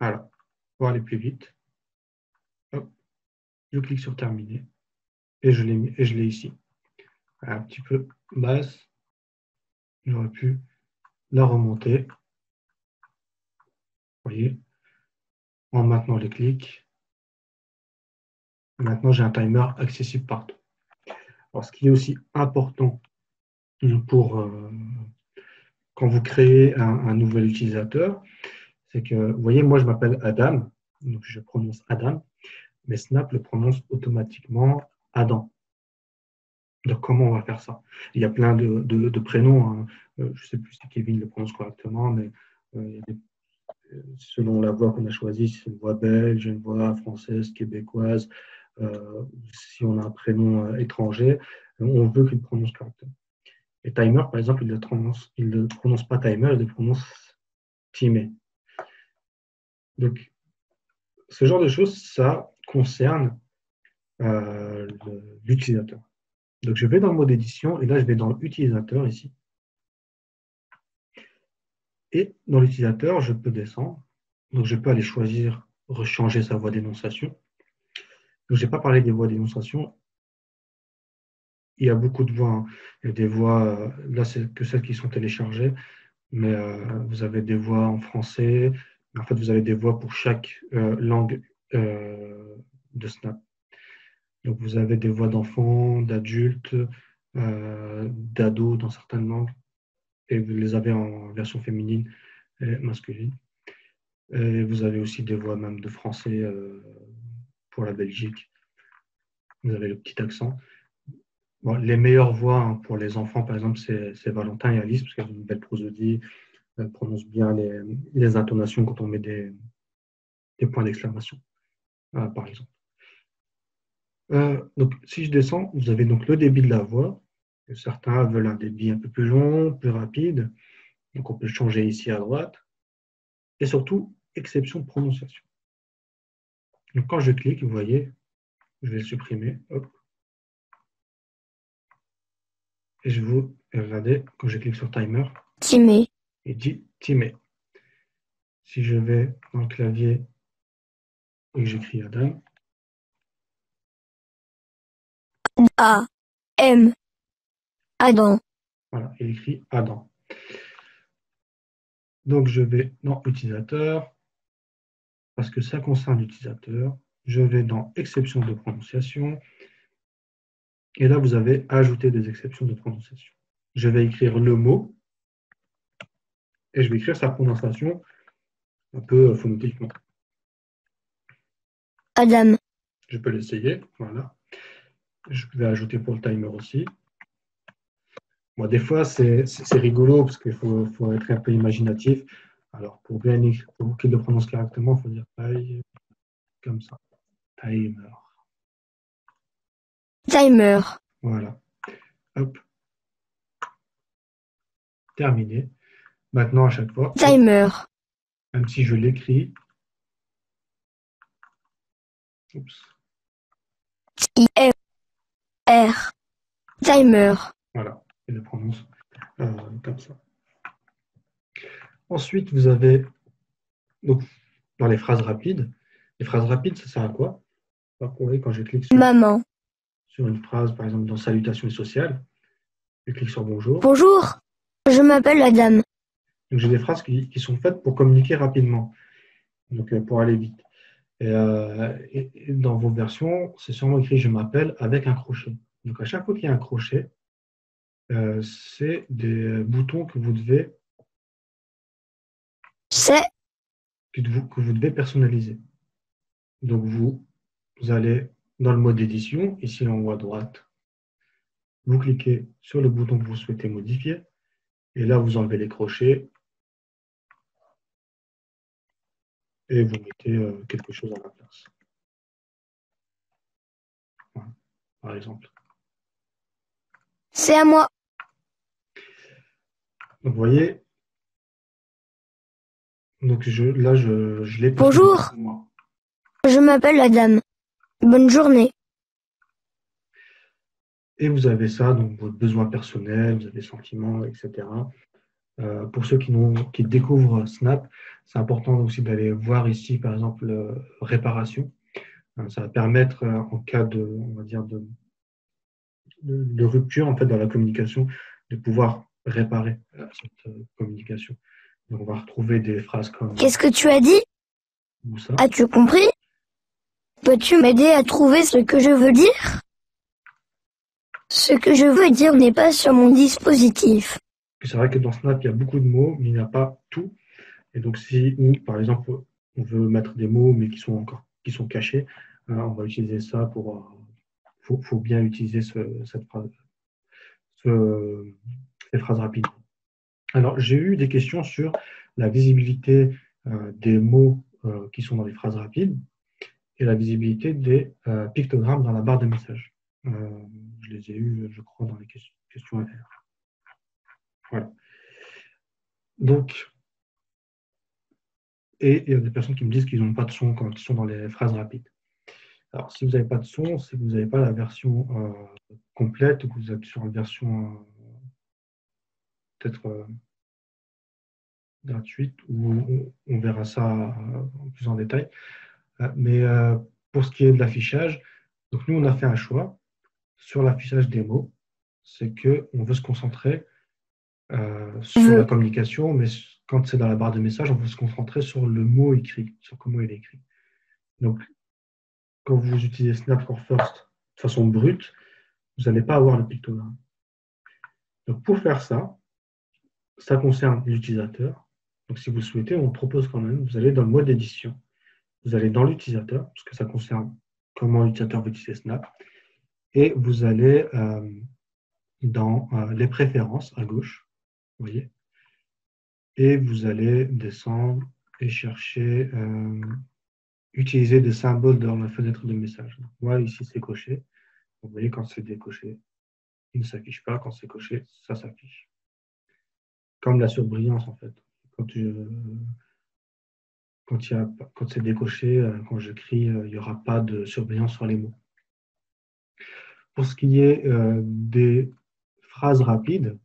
Voilà, pour aller plus vite. je clique sur terminer et je l'ai ici. Un petit peu basse. J'aurais pu la remonter. Vous voyez, en maintenant les clics. Maintenant, j'ai un timer accessible partout. Alors, ce qui est aussi important pour euh, quand vous créez un, nouvel utilisateur, c'est que, vous voyez, moi, je m'appelle Adam, donc je prononce Adam, mais Snap le prononce automatiquement Adam. Donc, comment on va faire ça? Il y a plein de, prénoms. Hein. Euh, je ne sais plus si Kevin le prononce correctement, mais euh, selon la voix qu'on a choisie, si c'est une voix belge, une voix française, québécoise, euh, si on a un prénom étranger, on veut qu'il prononce correctement. Et timer, par exemple, il ne prononce, prononce pas timer, il le prononce timé. Donc, ce genre de choses, ça concerne l'utilisateur. Donc, je vais dans le mode édition et là, je vais dans l'utilisateur ici. Et dans l'utilisateur, je peux descendre. Donc, je peux aller choisir, rechanger sa voie d'énonciation. Je n'ai pas parlé des voies d'énonciation. Il y a beaucoup de voix. Hein. Il y a des voix, euh, là, c'est que celles qui sont téléchargées, mais euh, vous avez des voix en français. En fait, vous avez des voix pour chaque euh, langue de Snap. Donc, vous avez des voix d'enfants, d'adultes, d'ados dans certaines langues, et vous les avez en version féminine et masculine. Et vous avez aussi des voix même de français pour la Belgique. Vous avez le petit accent. les meilleures voix hein, pour les enfants, par exemple, c'est Valentin et Alice, parce qu'elles ont une belle prosodie, elles prononcent bien les, intonations quand on met des, points d'exclamation, euh, par exemple. Euh, donc, si je descends, vous avez donc le débit de la voix. Certains veulent un débit un peu plus long, plus rapide. Donc, on peut changer ici à droite. Et surtout, exception de prononciation. Donc, quand je clique, vous voyez, je vais le supprimer. Et je vous regardez, quand je clique sur Timer, il dit Timé. Si je vais dans le clavier et que j'écris Adam, A, M, Adam. Voilà, il écrit Adam. Donc je vais dans Utilisateur, parce que ça concerne l'utilisateur. Je vais dans Exception de prononciation. Et là, vous avez ajouté des exceptions de prononciation. Je vais écrire le mot et je vais écrire sa prononciation un peu phonétiquement. Adam. Je peux l'essayer. Voilà. Je vais ajouter pour le timer aussi. des fois, c'est rigolo parce qu'il faut, être un peu imaginatif. Alors, pour bien pour qu'il le prononce correctement, il faut dire taille comme ça. Timer. Timer. Voilà. Hop. Terminé. Maintenant, à chaque fois. Timer. Même si je l'écris. Oups. R. Timer. Voilà, il le prononce euh, comme ça. Ensuite, vous avez donc, dans les phrases rapides. Les phrases rapides, ça sert à quoi? Quand je clique sur, Maman. sur une phrase, par exemple dans Salutations sociales, je clique sur Bonjour. Bonjour, je m'appelle Adam. Donc j'ai des phrases qui, sont faites pour communiquer rapidement, donc euh, pour aller vite. Euh, et, dans vos versions, c'est sûrement écrit je m'appelle avec un crochet. Donc à chaque fois qu'il y a un crochet, euh, c'est des boutons que vous devez C'est que vous, que vous devez personnaliser. Donc, vous, vous allez dans le mode édition, ici en haut à droite, vous cliquez sur le bouton que vous souhaitez modifier, et là, vous enlevez les crochets et vous mettez euh, quelque chose à la place. Voilà, par exemple. c'est à moi. Donc, vous voyez, donc je, là, je, je l'ai Bonjour. Je m'appelle Adam. Bonne journée. Et vous avez ça, donc votre besoin personnel, vous avez sentiments, etc. Euh, pour ceux qui, découvrent Snap, c'est important aussi d'aller voir ici, par exemple, euh, réparation. Euh, ça va permettre, en cas de, on va dire, de, de, de rupture en fait, dans la communication, de pouvoir réparer cette communication. On va retrouver des phrases comme Qu'est-ce que tu as dit ou ça. As-tu compris Peux-tu m'aider à trouver ce que je veux dire Ce que je veux dire n'est pas sur mon dispositif. C'est vrai que dans Snap, il y a beaucoup de mots, mais il n'y a pas tout. Et donc, si, par exemple, on veut mettre des mots, mais qui sont encore qui sont cachés, euh, on va utiliser ça pour. Il faut, faut bien utiliser ce- cette phrase, ce- ces phrases rapides. Alors, j'ai eu des questions sur la visibilité euh, des mots euh, qui sont dans les phrases rapides et la visibilité des euh, pictogrammes dans la barre de messages. Je les ai eus, je crois, dans les questions, questions R. Voilà. Donc, et il y a des personnes qui me disent qu'ils n'ont pas de son quand ils sont dans les phrases rapides. Alors, si vous n'avez pas de son, c'est que vous n'avez pas la version complète ou que vous êtes sur une version peut-être euh, gratuite où on, on verra ça euh, plus en détail. Euh, mais pour ce qui est de l'affichage, donc nous, on a fait un choix sur l'affichage des mots. C'est qu'on veut se concentrer euh, sur la communication, mais quand c'est dans la barre de message, on veut se concentrer sur le mot écrit, sur comment il est écrit. Donc, quand vous utilisez Snap for First de façon brute, vous n'allez pas avoir le pictogramme. Donc, pour faire ça, ça concerne l'utilisateur. Donc, si vous souhaitez, on propose quand même, vous allez dans le mode édition, vous allez dans l'utilisateur, parce que ça concerne comment l'utilisateur veut utiliser Snap, et vous allez euh, dans euh, les préférences à gauche, vous voyez, et vous allez descendre et chercher euh, utiliser des symboles dans la fenêtre de message. Moi, ici, c'est coché. Vous voyez, quand c'est décoché, il ne s'affiche pas. Quand c'est coché, ça s'affiche. Comme la surbrillance, en fait. Quand, je- quand, y a- quand c'est décoché, euh, quand j'écris, euh, il n'y aura pas de surbrillance sur les mots. Pour ce qui est euh, des phrases rapides,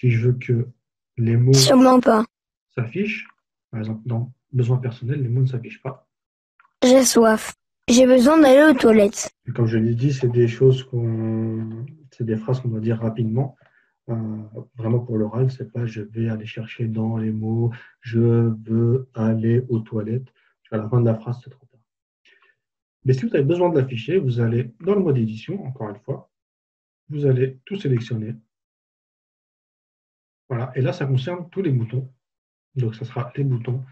si je veux que les mots Sûrement pas. s'affichent, par exemple, dans besoin personnel, les mots ne s'affichent pas. J'ai soif. J'ai besoin d'aller aux toilettes. Et comme je l'ai dit, c'est des choses qu'on, c'est des phrases qu'on doit dire rapidement. Euh, vraiment pour l'oral, c'est pas je vais aller chercher dans les mots, je veux aller aux toilettes. À la fin de la phrase, c'est trop tard. Mais si vous avez besoin de l'afficher, vous allez dans le mode édition, encore une fois, vous allez tout sélectionner. Voilà, et là, ça concerne tous les boutons. Donc, ça sera les boutons.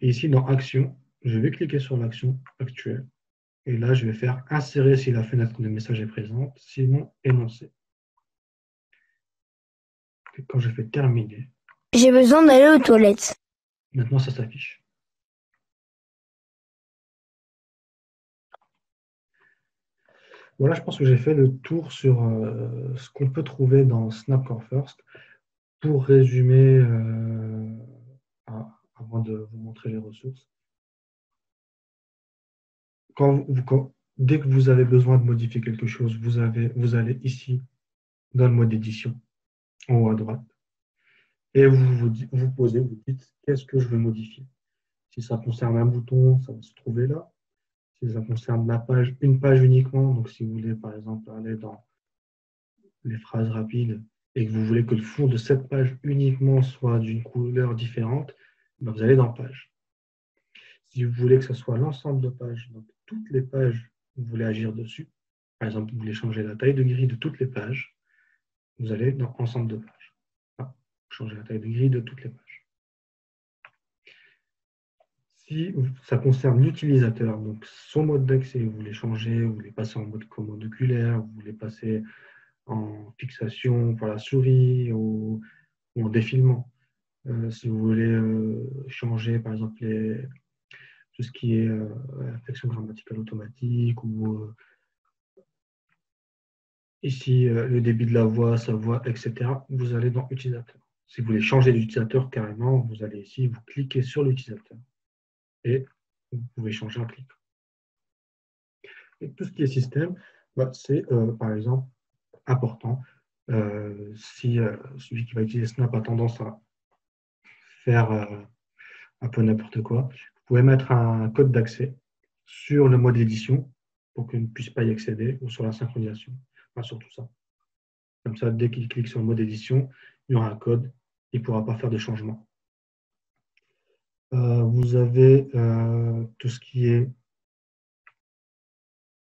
Et ici, dans Action, je vais cliquer sur l'action actuelle. Et là, je vais faire insérer si la fenêtre de message est présente, sinon énoncer. Quand je fais terminer, J'ai besoin d'aller aux toilettes. maintenant ça s'affiche. Voilà, je pense que j'ai fait le tour sur euh, ce qu'on peut trouver dans Snapcore First. Pour résumer, euh, avant de vous montrer les ressources, quand vous- quand- dès que vous avez besoin de modifier quelque chose, vous, avez, vous allez ici dans le mode édition, en haut à droite, et vous vous, posez, vous dites qu'est-ce que je veux modifier? Si ça concerne un bouton, ça va se trouver là. Si ça concerne la page, une page uniquement, donc si vous voulez par exemple aller dans les phrases rapides et que vous voulez que le fond de cette page uniquement soit d'une couleur différente, ben vous allez dans page. Si vous voulez que ce soit l'ensemble de pages, donc toutes les pages, vous voulez agir dessus, par exemple, vous voulez changer la taille de grille de toutes les pages, vous allez dans ensemble de pages. Ah, changer la taille de grille de toutes les pages. si ça concerne l'utilisateur, donc son mode d'accès, vous voulez changer, vous voulez passer en mode commande oculaire, vous voulez passer en fixation pour la souris ou, en défilement. Euh, si vous voulez euh, changer, par exemple, tout ce qui est euh, grammaticale automatique ou ici le débit de la voix, sa voix, etc., vous allez dans Utilisateur. Si vous voulez changer d'utilisateur carrément, vous allez ici, vous cliquez sur l'utilisateur et vous pouvez changer un clic. Tout ce qui est système, bah, c'est par exemple important. Euh, si euh, celui qui va utiliser Snap a tendance à faire euh, un peu n'importe quoi, vous pouvez mettre un code d'accès sur le mode édition pour qu'il ne puisse pas y accéder ou sur la synchronisation, enfin sur tout ça. Comme ça, dès qu'il clique sur le mode édition, il y aura un code, il ne pourra pas faire de changement. vous avez tout ce qui est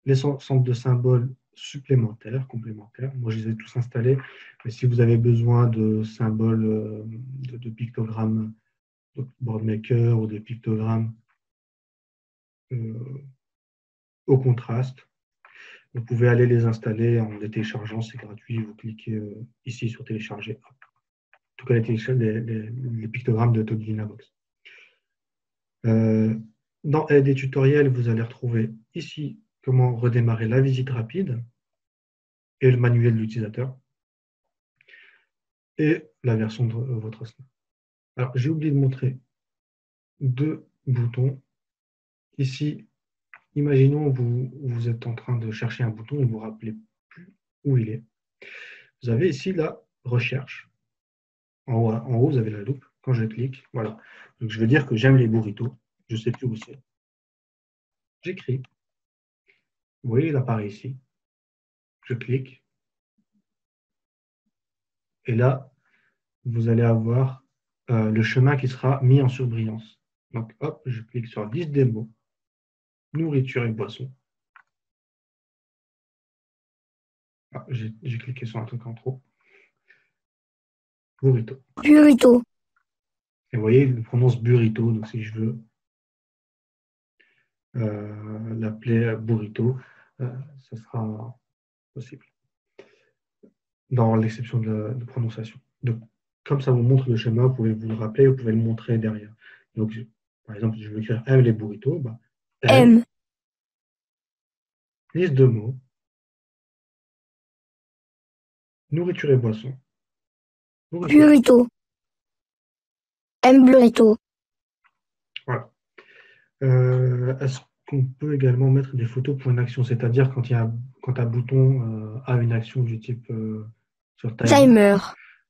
les centres de symboles supplémentaires, complémentaires. Moi, je les ai tous installés. Mais si vous avez besoin de symboles, euh, de, pictogrammes de BoardMaker ou de pictogrammes euh, au contraste, vous pouvez aller les installer en les téléchargeant, c'est gratuit. Vous cliquez euh, ici sur télécharger. En tout cas, les, pictogrammes de Box. dans Aide et tutoriels, vous allez retrouver ici comment redémarrer la visite rapide et le manuel de l'utilisateur et la version de votre Snap. Alors, j'ai oublié de montrer deux boutons. Ici, imaginons vous, vous êtes en train de chercher un bouton et vous ne vous rappelez plus où il est. Vous avez ici la recherche. En haut, en haut, vous avez la loupe. Quand je clique, voilà. Donc, je veux dire que j'aime les burritos. Je ne sais plus où c'est. J'écris. Vous voyez, il apparaît ici. Je clique. Et là, vous allez avoir euh, le chemin qui sera mis en surbrillance. Donc, hop, je clique sur liste des mots, nourriture et boisson. Ah, j'ai cliqué sur un truc en trop. Burrito. Burrito. Et vous voyez, il prononce burrito. Donc, si je veux euh, l'appeler burrito, euh, ce sera possible dans l'exception de, prononciation. Donc, comme ça vous montre le schéma, vous pouvez vous le rappeler, vous pouvez le montrer derrière. Donc, par exemple, je veux écrire M les burritos. Bah, M. Liste de mots. Nourriture et boisson. Burrito. M burrito. Voilà. Euh, qu'on peut également mettre des photos pour une action, c'est-à-dire quand, il y a, quand un bouton euh, a une action du type euh, sur timer?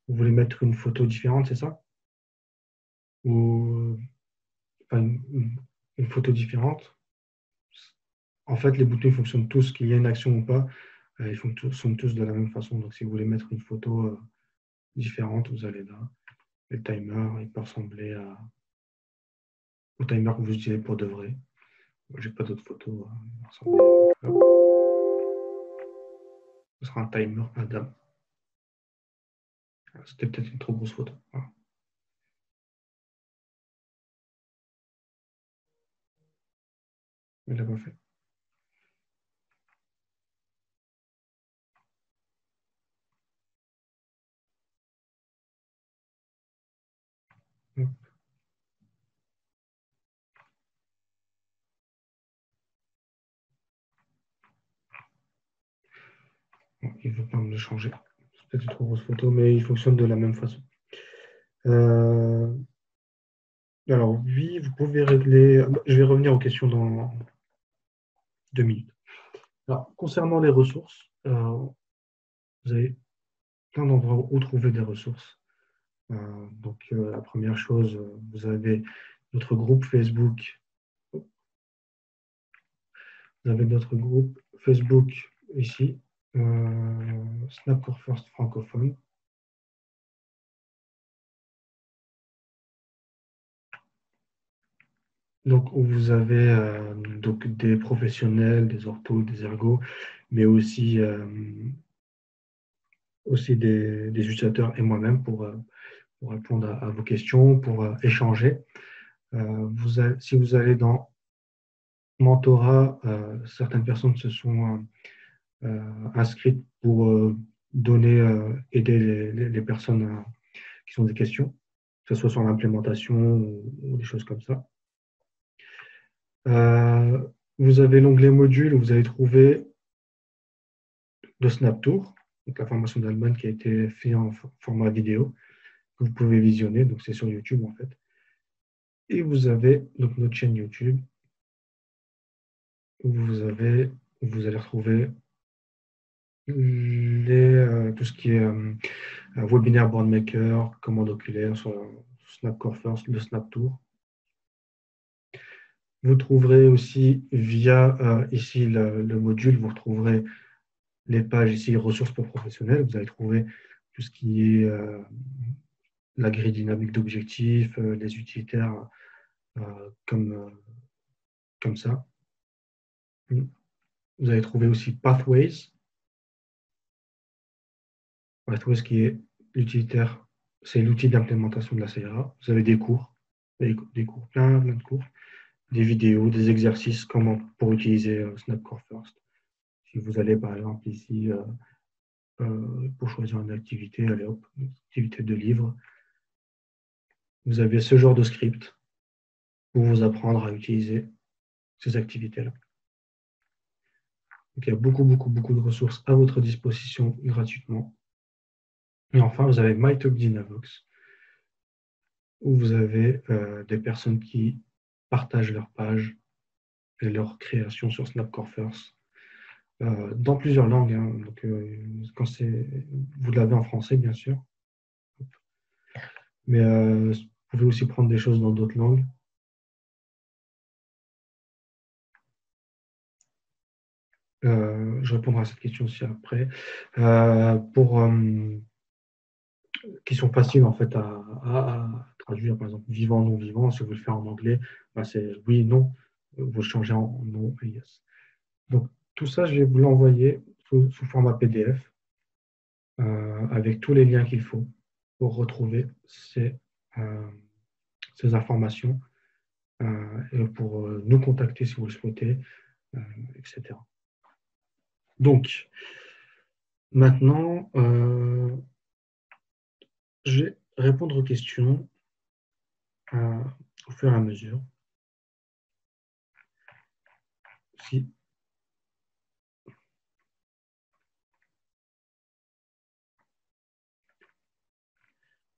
Vous voulez mettre une photo différente, c'est ça? Ou une, photo différente? En fait, les boutons fonctionnent tous, qu'il y ait une action ou pas, euh, ils fonctionnent tous de la même façon. Donc, si vous voulez mettre une photo différente, vous allez là. Le timer, il peut ressembler au timer que vous utilisez pour de vrai. J'ai pas d'autres photos. Hein. Ce sera un timer Adam. Ah, c'était peut-être une trop grosse photo. Il l'a pas fait. Il veut pas me le changer. C'est peut-être une trop grosse photo, mais il fonctionne de la même façon. Euh, alors, oui, vous pouvez régler. Je vais revenir aux questions dans deux minutes. Alors, concernant les ressources, euh, vous avez plein d'endroits où trouver des ressources. Euh, donc, la première chose, vous avez notre groupe Facebook. Vous avez notre groupe Facebook ici, Snap First francophone. Donc, vous avez euh, donc des professionnels, des orthos, des ergots, mais aussi, euh, aussi des, utilisateurs et moi-même pour, pour, répondre à, vos questions, pour échanger. vous si vous allez dans mentorat, certaines personnes se sont inscrites pour donner, aider les, personnes qui ont des questions, que ce soit sur l'implémentation ou, des choses comme ça. vous avez l'onglet module où vous allez trouver le SnapTour, donc la formation d'Alban qui a été fait en format vidéo, que vous pouvez visionner, donc c'est sur YouTube en fait. Et vous avez notre chaîne YouTube, où vous, avez, vous allez retrouver les, euh, tout ce qui est euh, webinaire Boardmaker, commande oculaire sur le Snap Tour. Vous trouverez aussi via euh, ici le, module, vous retrouverez les pages ici ressources pour professionnels. Vous allez trouver tout ce qui est la grille dynamique d'objectifs, les utilitaires comme, comme ça. Vous allez trouver aussi Pathways. Pathways qui est l'utilitaire, c'est l'outil d'implémentation de la CRA. Vous avez des cours, des, cours, plein, plein de cours, des vidéos, des exercices, comment pour utiliser euh, SnapCore First. Si vous allez par exemple ici euh, euh, pour choisir une activité, allez hop, une activité de livre, vous avez ce genre de script pour vous apprendre à utiliser ces activités-là. Donc, il y a beaucoup, beaucoup, beaucoup de ressources à votre disposition gratuitement. Et enfin, vous avez MyTalkDynavox, où vous avez euh, des personnes qui partagent leur page et leur création sur Snapcore First euh, dans plusieurs langues. Hein. Donc, euh, quand vous l'avez en français, bien sûr. Mais vous pouvez aussi prendre des choses dans d'autres langues. Je répondrai à cette question aussi après. Pour euh, question facile en fait à, traduire, par exemple, vivant, non vivant, si vous le faites en anglais, bah, c'est oui, non, vous changez en non et yes. Donc tout ça, je vais vous l'envoyer sous, format PDF avec tous les liens qu'il faut pour retrouver ces, ces informations et pour nous contacter si vous le souhaitez, etc. Donc, maintenant, euh, je vais répondre aux questions euh, au fur et à mesure.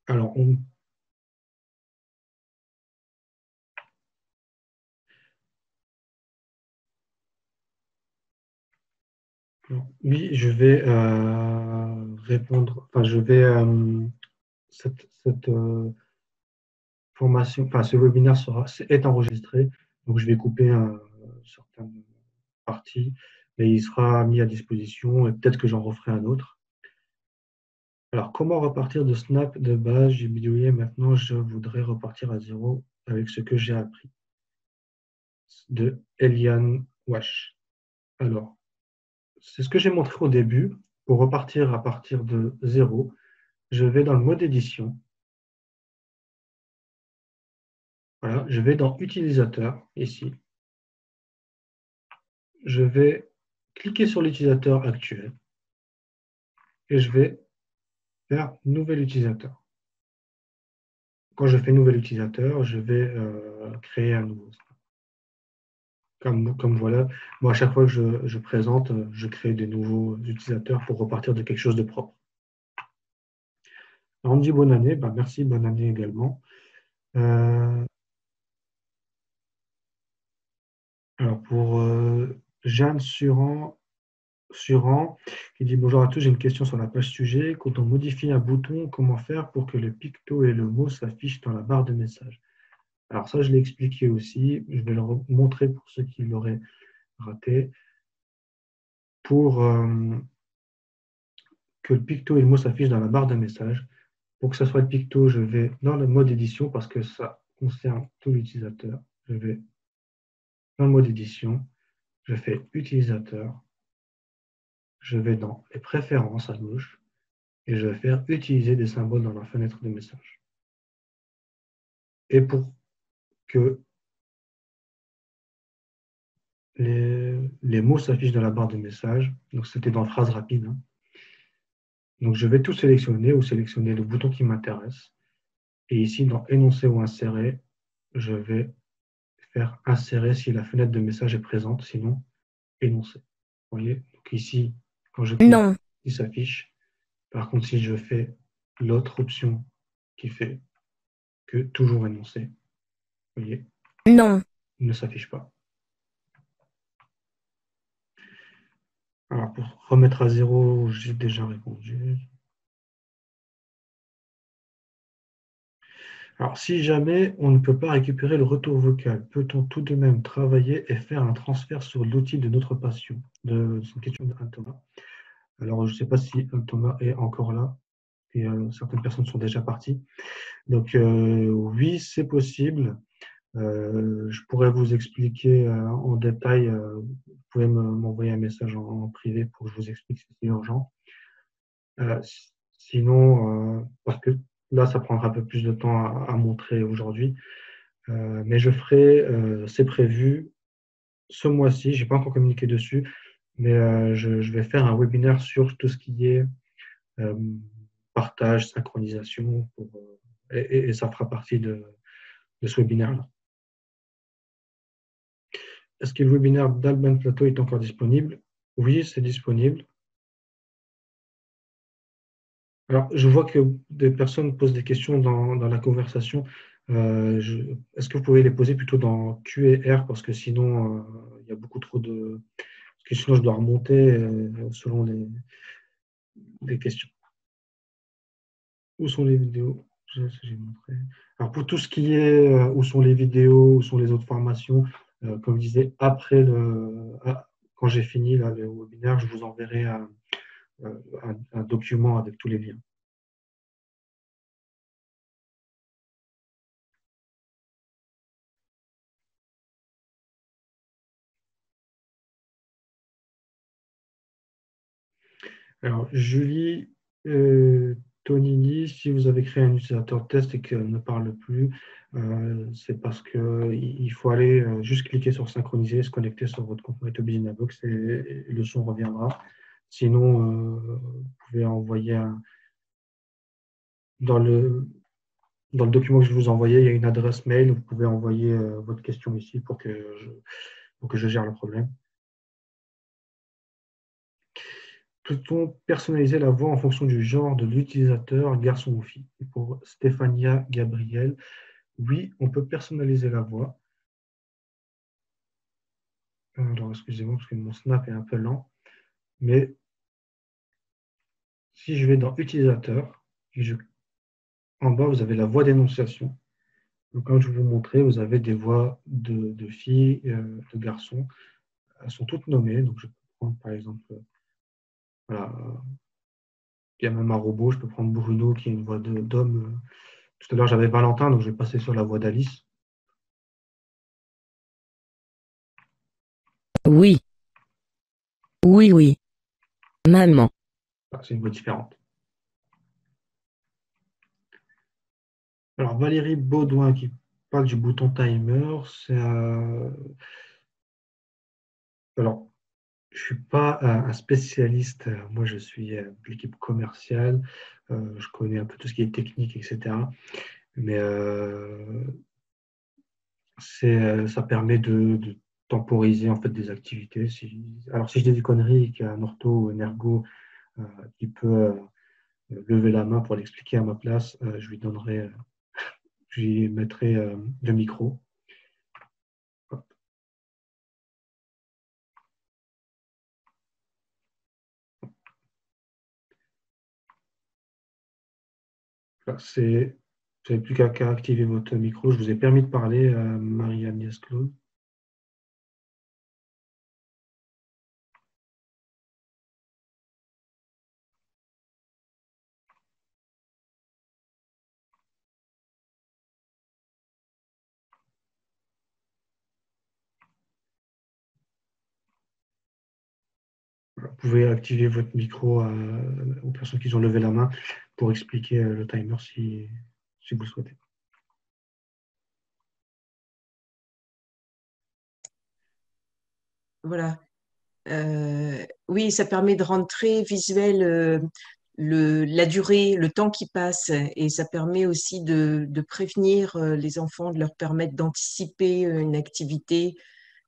Alors, on Oui, je vais euh, répondre, enfin, je vais, euh, cette, euh, formation, enfin, ce webinaire sera, est enregistré, donc je vais couper certaines parties, mais il sera mis à disposition et peut-être que j'en referai un autre. Alors, comment repartir de Snap de base? J'ai bidouillé, maintenant je voudrais repartir à zéro avec ce que j'ai appris. De Eliane Wash. Alors, c'est ce que j'ai montré au début. Pour repartir à partir de zéro, je vais dans le mode édition. Voilà, je vais dans Utilisateur, ici. Je vais cliquer sur l'utilisateur actuel et je vais faire Nouvel utilisateur. Quand je fais Nouvel utilisateur, je vais euh, créer un nouveau comme, voilà, moi à chaque fois que je, présente, je crée des nouveaux utilisateurs pour repartir de quelque chose de propre. On dit bonne année, bah, merci, bonne année également. Euh, alors pour euh, Jeanne Suran, qui dit bonjour à tous, j'ai une question sur la page sujet. Quand on modifie un bouton, comment faire pour que le picto et le mot s'affichent dans la barre de message? Alors ça, je l'ai expliqué aussi. Je vais le montrer pour ceux qui l'auraient raté. Pour euh, que le picto et le mot s'affichent dans la barre de message, pour que ce soit picto, je vais dans le mode édition parce que ça concerne tout l'utilisateur. Je vais dans le mode édition, je fais utilisateur, je vais dans les préférences à gauche et je vais faire utiliser des symboles dans la fenêtre de message. Et pour que les, mots s'affichent dans la barre de message. Donc, c'était dans phrase rapide. Hein. Donc, je vais tout sélectionner ou sélectionner le bouton qui m'intéresse. Et ici, dans énoncer ou insérer, je vais faire insérer si la fenêtre de message est présente, sinon énoncer. Vous voyez? Donc ici, quand je clique, non. il s'affiche. Par contre, si je fais l'autre option qui fait que toujours énoncer, vous voyez? Non. Il ne s'affiche pas. Alors, pour remettre à zéro, j'ai déjà répondu. Alors, si jamais on ne peut pas récupérer le retour vocal, peut-on tout de même travailler et faire un transfert sur l'outil de notre patient C'est une question de Thomas. Alors, je ne sais pas si Thomas est encore là et euh, certaines personnes sont déjà parties. Donc, euh, oui, c'est possible. Euh, je pourrais vous expliquer en détail pouvez m'envoyer un message en, privé pour que je vous explique si c'est urgent. Euh, sinon, euh, parce que là, ça prendra un peu plus de temps à, montrer aujourd'hui. Euh, mais je ferai, c'est prévu, ce mois-ci, je n'ai pas encore communiqué dessus, mais je, vais faire un webinaire sur tout ce qui est partage, synchronisation, et, ça fera partie de ce webinaire-là. Est-ce que le webinaire d'Alban Plateau est encore disponible? Oui, c'est disponible. Alors, je vois que des personnes posent des questions dans, la conversation. Euh, est-ce que vous pouvez les poser plutôt dans Q et R? Parce que sinon, euh, il y a beaucoup trop de... Parce que sinon, je dois remonter euh, selon les, questions. Où sont les vidéos? Alors, pour tout ce qui est où sont les vidéos, où sont les autres formations, comme je disais, après le, ah, quand j'ai fini le webinaire, je vous enverrai un, un, document avec tous les liens. Alors, Julie euh, Tonini, si vous avez créé un utilisateur test et qu'elle ne parle plus, euh, c'est parce qu'il faut aller euh, juste cliquer sur synchroniser, se connecter sur votre compte MyTobi et, le son reviendra. Sinon, euh, vous pouvez envoyer un, dans le dans le document que je vous ai envoyé, il y a une adresse mail. Vous pouvez envoyer votre question ici pour que pour que je gère le problème. Peut-on personnaliser la voix en fonction du genre de l'utilisateur, garçon ou fille? Pour Stéphania Gabriel, oui, on peut personnaliser la voix. Alors, excusez-moi parce que mon snap est un peu lent. Mais si je vais dans Utilisateur, en bas, vous avez la voix d'énonciation. Donc, comme je vous montrer, vous avez des voix de, filles, euh, de garçons. Elles sont toutes nommées. Donc, je peux prendre par exemple voilà. Il y a même un robot, je peux prendre Bruno qui est une voix d'homme. Tout à l'heure, j'avais Valentin, donc je vais passer sur la voix d'Alice. Oui. Oui, oui. Maman. C'est une voix différente. Alors, Valérie Baudouin qui parle du bouton timer, c'est. Alors, je suis pas un spécialiste. Moi, je suis de l'équipe commerciale. Euh, je connais un peu tout ce qui est technique, etc. Mais euh, euh, ça permet de, temporiser en fait des activités. alors, si je dis des conneries, qu'il y a un ortho ou un ergo qui peut lever la main pour l'expliquer à ma place, je lui donnerai, je lui mettrai le micro c'est, vous n'avez plus qu'à activer votre micro. Je vous ai permis de parler, Marie-Agnès Claude. Vous pouvez activer votre micro euh, aux personnes qui ont levé la main pour expliquer euh, le timer si, vous le souhaitez. Voilà. Euh, oui, ça permet de rentrer visuel la durée, le temps qui passe, et ça permet aussi de prévenir les enfants, de leur permettre d'anticiper une activité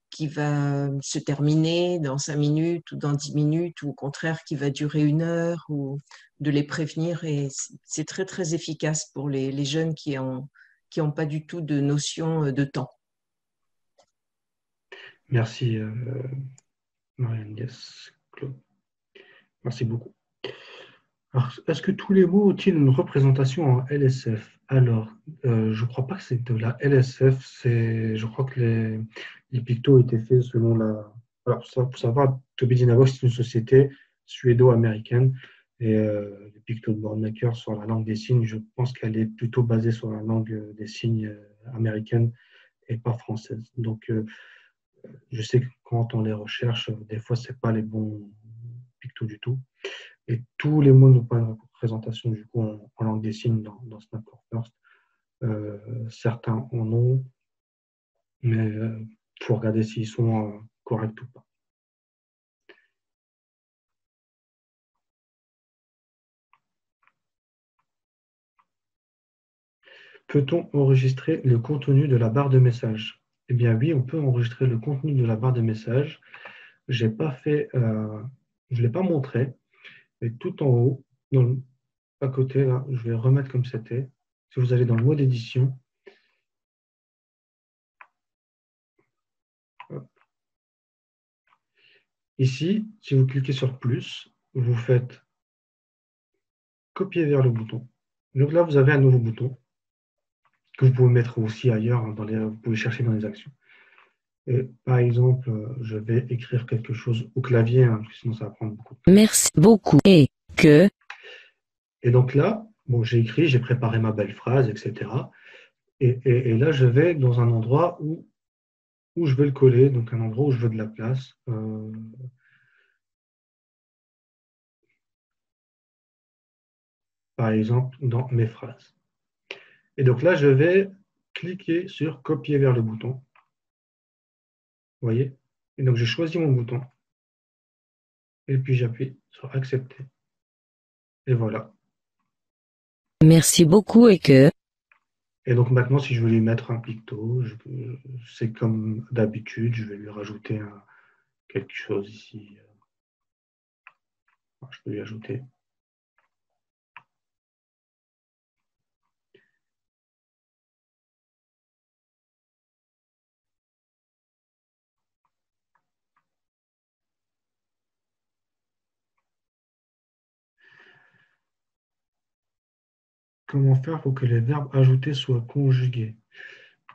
qui va se terminer dans cinq minutes ou dans dix minutes, ou au contraire qui va durer une heure, ou de les prévenir. Et c'est très, très efficace pour les, jeunes qui n'ont qui ont pas du tout de notion de temps. Merci, euh, Marianne. Claude. Merci beaucoup. Est-ce que tous les mots ont-ils une représentation en LSF Alors, euh, je ne crois pas que c'est de la LSF. Je crois que les, les pictos étaient faits selon la. Alors, pour savoir, Toby Dynavox, c'est une société suédo-américaine. Et euh, les pictos de Bornmaker sur la langue des signes, je pense qu'elle est plutôt basée sur la langue des signes euh, américaine et pas française. Donc, je sais que quand on les recherche, des fois, ce n'est pas les bons pictos du tout. Et tous les mots n'ont pas une représentation du coup en, langue des signes dans, dans Snapcore First. Euh, certains en ont, mais euh, faut regarder s'ils sont euh, corrects ou pas. Peut-on enregistrer le contenu de la barre de message? Eh bien oui, on peut enregistrer le contenu de la barre de message. Fait, je ne l'ai pas montré, mais tout en haut, à côté, là, je vais remettre comme c'était. Si vous allez dans le mode édition, Ici, si vous cliquez sur plus, vous faites copier vers le bouton. Donc là, vous avez un nouveau bouton que vous pouvez mettre aussi ailleurs, dans les, vous pouvez chercher dans les actions. Et par exemple, je vais écrire quelque chose au clavier, hein, sinon ça va prendre beaucoup de temps. Merci beaucoup. Et que. Et donc là, bon, j'ai écrit, j'ai préparé ma belle phrase, etc. Et, là, je vais dans un endroit où, où je vais le coller, donc un endroit où je veux de la place. Euh, par exemple, dans mes phrases. Et donc là, je vais cliquer sur copier vers le bouton. Vous voyez? Et donc, j'ai choisi mon bouton. Et puis, j'appuie sur accepter. Et voilà. Merci beaucoup et que. Et donc maintenant, si je veux lui mettre un picto, c'est comme d'habitude, je vais lui rajouter quelque chose ici. Je peux lui ajouter Comment faire pour que les verbes ajoutés soient conjugués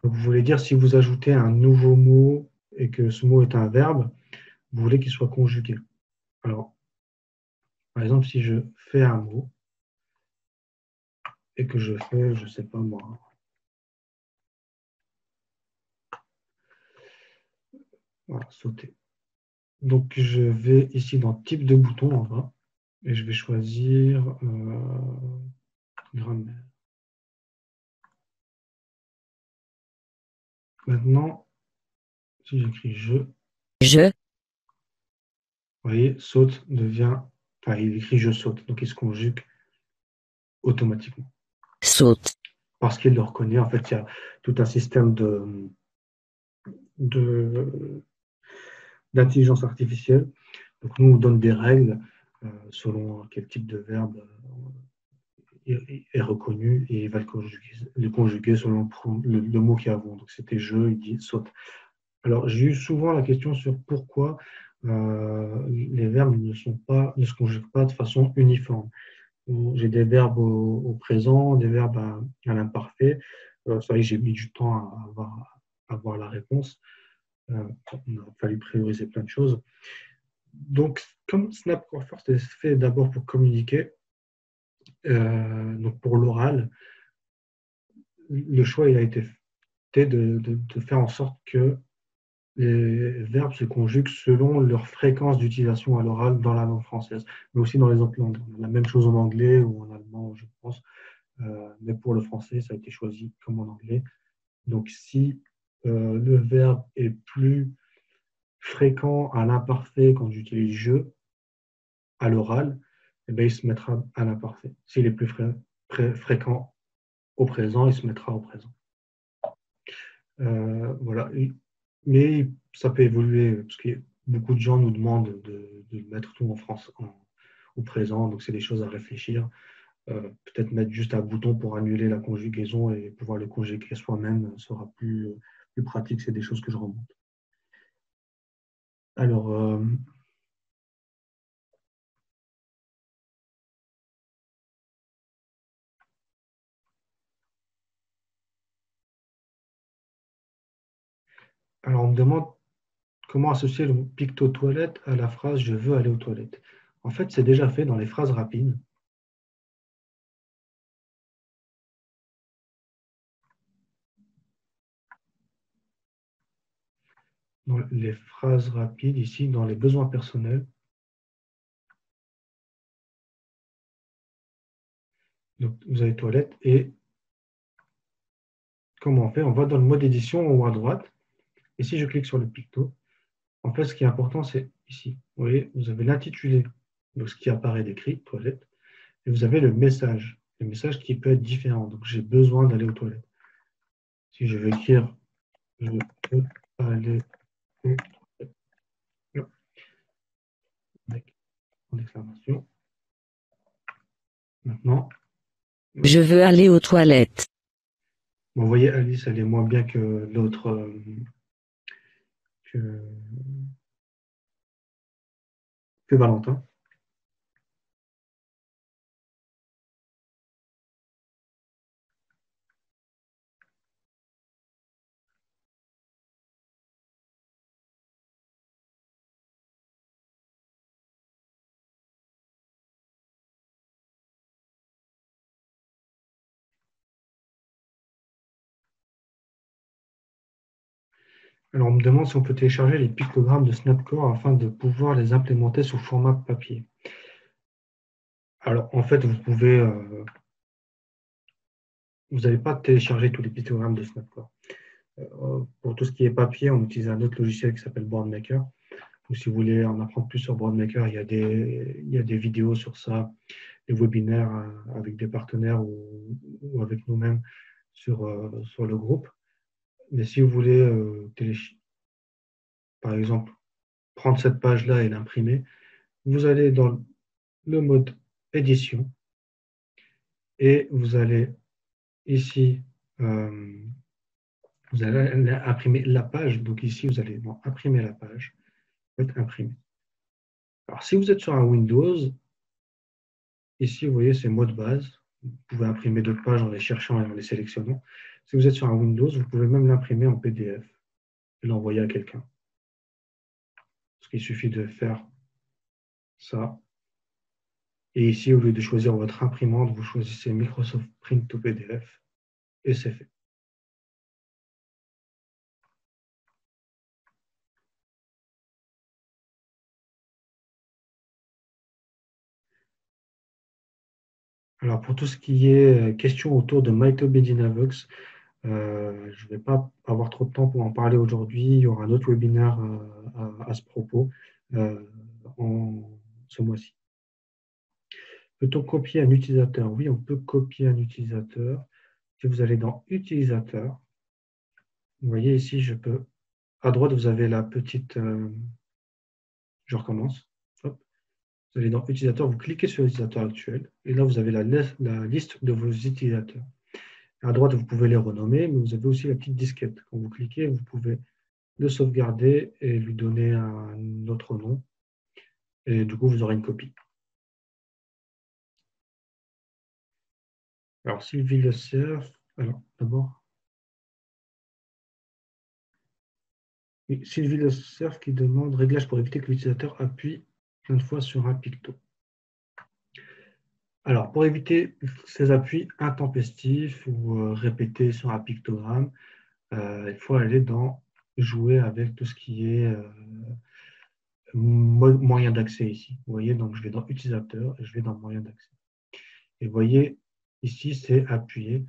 Vous voulez dire si vous ajoutez un nouveau mot et que ce mot est un verbe, vous voulez qu'il soit conjugué. Alors, par exemple, si je fais un mot et que je fais, je ne sais pas moi, voilà, sauter. Donc, je vais ici dans type de bouton en bas et je vais choisir euh, Maintenant, si j'écris je, je, vous voyez, saute devient, enfin, il écrit je saute, donc il se conjugue automatiquement. Saute. Parce qu'il le reconnaît, en fait, il y a tout un système de, d'intelligence artificielle. Donc nous, on donne des règles euh, selon quel type de verbe est, reconnu et va le conjuguer, selon le, mot qui est avant. Donc c'était je, il dit saute. Alors j'ai eu souvent la question sur pourquoi euh, les verbes ne, se conjuguent pas de façon uniforme. J'ai des verbes au, présent, des verbes à, l'imparfait. Euh, c'est vrai que j'ai mis du temps à avoir, la réponse. Euh, il a fallu prioriser plein de choses. Donc, comme Snap First est fait d'abord pour communiquer, euh, donc pour l'oral, le choix a été de, faire en sorte que les verbes se conjuguent selon leur fréquence d'utilisation à l'oral dans la langue française, mais aussi dans les autres langues. La même chose en anglais ou en allemand, je pense. Euh, mais pour le français, ça a été choisi comme en anglais. Donc si euh, le verbe est plus fréquent à l'imparfait quand j'utilise je à l'oral, eh bien, il se mettra à l'imparfait. S'il est plus fréquent au présent, il se mettra au présent. Euh, voilà. Mais ça peut évoluer parce que beaucoup de gens nous demandent de, mettre tout en France au présent, donc c'est des choses à réfléchir. Euh, peut-être mettre juste un bouton pour annuler la conjugaison et pouvoir le conjuguer soi-même sera plus, plus pratique. C'est des choses que je remonte. Alors, euh, alors on me demande comment associer le picto toilette à la phrase je veux aller aux toilettes. En fait, c'est déjà fait dans les phrases rapides. dans les phrases rapides, ici, dans les besoins personnels. Donc, vous avez toilette et comment on fait? On va dans le mode édition en haut à droite. Et si je clique sur le picto, en fait, ce qui est important, c'est ici. Vous voyez, vous avez l'intitulé, donc ce qui apparaît d'écrit, toilette, et vous avez le message, le message qui peut être différent. Donc, j'ai besoin d'aller aux toilettes. Si je veux écrire, je veux aller Maintenant. Je veux aller aux toilettes. vous voyez, Alice, elle est moins bien que l'autre. Euh, que, Valentin. Alors, on me demande si on peut télécharger les pictogrammes de Snapcore afin de pouvoir les implémenter sous format papier. Alors, en fait, vous pouvez. Euh, vous n'allez pas télécharger tous les pictogrammes de Snapcore. Euh, pour tout ce qui est papier, on utilise un autre logiciel qui s'appelle Boardmaker. Ou si vous voulez en apprendre plus sur Boardmaker, il y a des, vidéos sur ça, des webinaires euh, avec des partenaires ou, avec nous-mêmes sur le groupe. Mais si vous voulez euh, par exemple, prendre cette page-là et l'imprimer, vous allez dans le mode édition et vous allez ici, euh, vous allez imprimer la page. Donc ici, vous allez imprimer la page. imprimer. Alors, si vous êtes sur un Windows, ici, vous voyez, c'est mot de base. Vous pouvez imprimer d'autres pages en les cherchant et en les sélectionnant. Si vous êtes sur un Windows, vous pouvez même l'imprimer en PDF et l'envoyer à quelqu'un. Parce qu'il suffit de faire ça. Et ici, au lieu de choisir votre imprimante, vous choisissez Microsoft Print to PDF et c'est fait. Alors, pour tout ce qui est euh, question autour de MyToBedinavox, euh, je ne vais pas avoir trop de temps pour en parler aujourd'hui. Il y aura un autre webinaire euh, à, ce propos euh, ce mois-ci. Peut-on copier un utilisateur? Oui, on peut copier un utilisateur. Si vous allez dans Utilisateur, vous voyez ici, je peux. À droite, vous avez la petite. je recommence. Vous allez dans Utilisateur, vous cliquez sur l'utilisateur actuel, et là, vous avez la liste de vos utilisateurs. À droite, vous pouvez les renommer, mais vous avez aussi la petite disquette. Quand vous cliquez, vous pouvez le sauvegarder et lui donner un autre nom. Et du coup, vous aurez une copie. Alors, Sylvie Le Cerf, alors d'abord. Sylvie Le Cerf qui demande réglage pour éviter que l'utilisateur appuie plein de fois sur un picto. Alors, pour éviter ces appuis intempestifs ou euh, répétés sur un pictogramme, euh, il faut aller dans jouer avec tout ce qui est euh, moyen d'accès ici. Vous voyez, donc je vais dans utilisateur et je vais dans moyen d'accès. Et vous voyez, ici, c'est appuyer.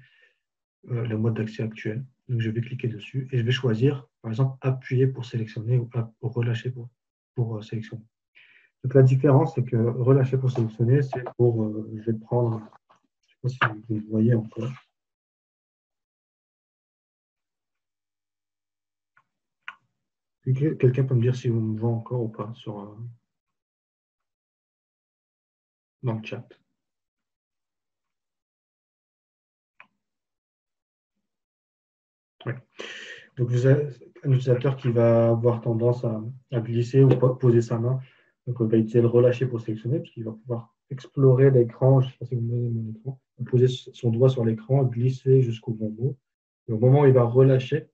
le mode d'accès actuel. Donc, je vais cliquer dessus et je vais choisir, par exemple, appuyer pour sélectionner ou relâcher pour, sélectionner. Donc, la différence, c'est que relâcher pour sélectionner, c'est pour, euh, je vais prendre, je ne sais pas si vous voyez encore. Quelqu'un peut me dire si vous me voit encore ou pas sur, dans le chat. Donc, vous avez un utilisateur qui va avoir tendance à, glisser ou poser sa main. Donc, on va utiliser le relâcher pour sélectionner, puisqu'il va pouvoir explorer l'écran. Je ne sais pas si vous voyez mon écran. Poser son doigt sur l'écran, glisser jusqu'au bon mot. Et au moment où il va relâcher,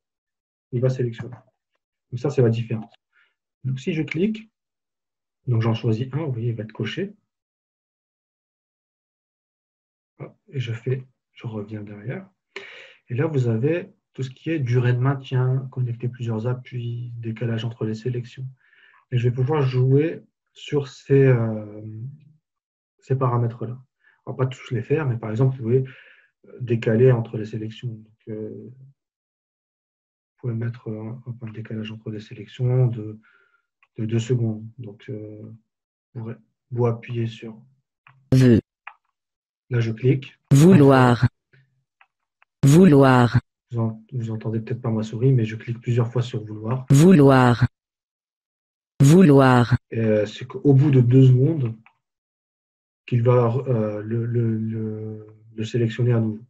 il va sélectionner. Donc, ça, c'est la différence. Donc, si je clique, donc j'en choisis un, vous voyez, il va être coché. Et je fais, je reviens derrière. Et là, vous avez tout ce qui est durée de maintien, connecter plusieurs appuis, décalage entre les sélections. Et je vais pouvoir jouer sur ces, euh, ces paramètres-là. On va pas tous les faire, mais par exemple, vous pouvez décaler entre les sélections. Donc, euh, vous pouvez mettre un, un, décalage entre les sélections de, de deux secondes. Donc, euh, vous, vous appuyez sur Là, je clique. Vouloir. Vouloir. Vous, entendez peut-être pas ma souris, mais je clique plusieurs fois sur vouloir. Vouloir. Euh, c'est qu'au bout de deux secondes, qu'il va euh, le, sélectionner à nouveau.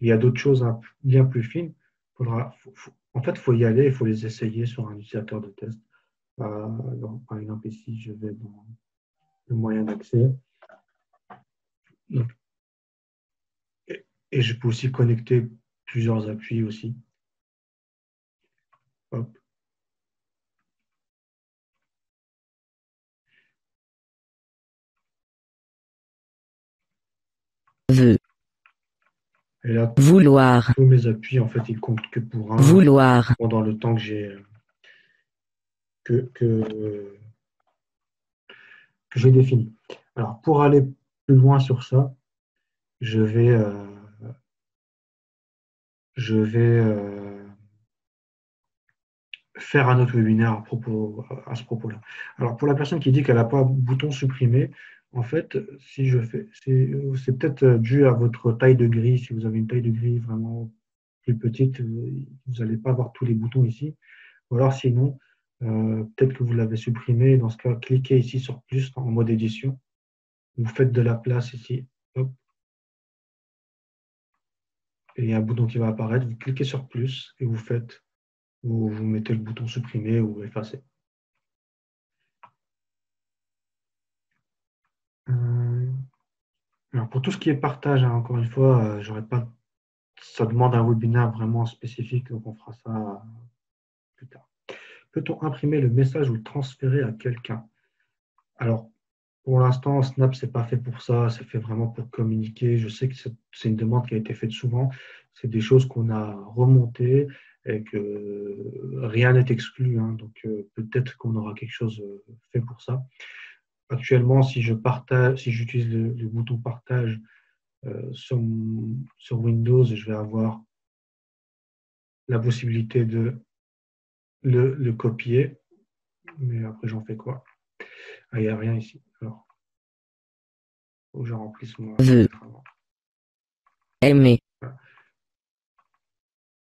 Il y a d'autres choses bien plus fines. En fait, il faut y aller, il faut les essayer sur un utilisateur de test. Euh, par exemple, ici, je vais dans le moyen d'accès. Et je peux aussi connecter plusieurs appuis aussi. Hop. Et là, Vouloir. Tous mes appuis, en fait, ils comptent que pour un. Vouloir. Pendant le temps que j'ai que, que, que j'ai défini. Alors, pour aller plus loin sur ça, je vais, euh, je vais euh, faire un autre webinaire à, propos, à ce propos-là. Alors, pour la personne qui dit qu'elle n'a pas bouton supprimé, en fait, si je fais, c'est peut-être dû à votre taille de grille. Si vous avez une taille de grille vraiment plus petite, vous n'allez pas avoir tous les boutons ici. Ou alors, sinon, euh, peut-être que vous l'avez supprimé. Dans ce cas, cliquez ici sur plus en mode édition vous faites de la place ici, et il y a un bouton qui va apparaître, vous cliquez sur plus et vous faites, vous, vous mettez le bouton supprimer ou effacer. Alors pour tout ce qui est partage, hein, encore une fois, euh, pas, ça demande un webinaire vraiment spécifique, donc on fera ça plus tard. Peut-on imprimer le message ou le transférer à quelqu'un? Alors, pour l'instant, Snap, ce n'est pas fait pour ça, c'est fait vraiment pour communiquer. Je sais que c'est une demande qui a été faite souvent. C'est des choses qu'on a remontées et que rien n'est exclu. Hein. donc euh, peut-être qu'on aura quelque chose euh, fait pour ça. Actuellement, si je partage, si j'utilise le, bouton partage euh, sur, sur Windows, je vais avoir la possibilité de le, le copier. Mais après, j'en fais quoi? Ah, il n'y a rien ici. Alors, faut que je remplisse moi. Aimer.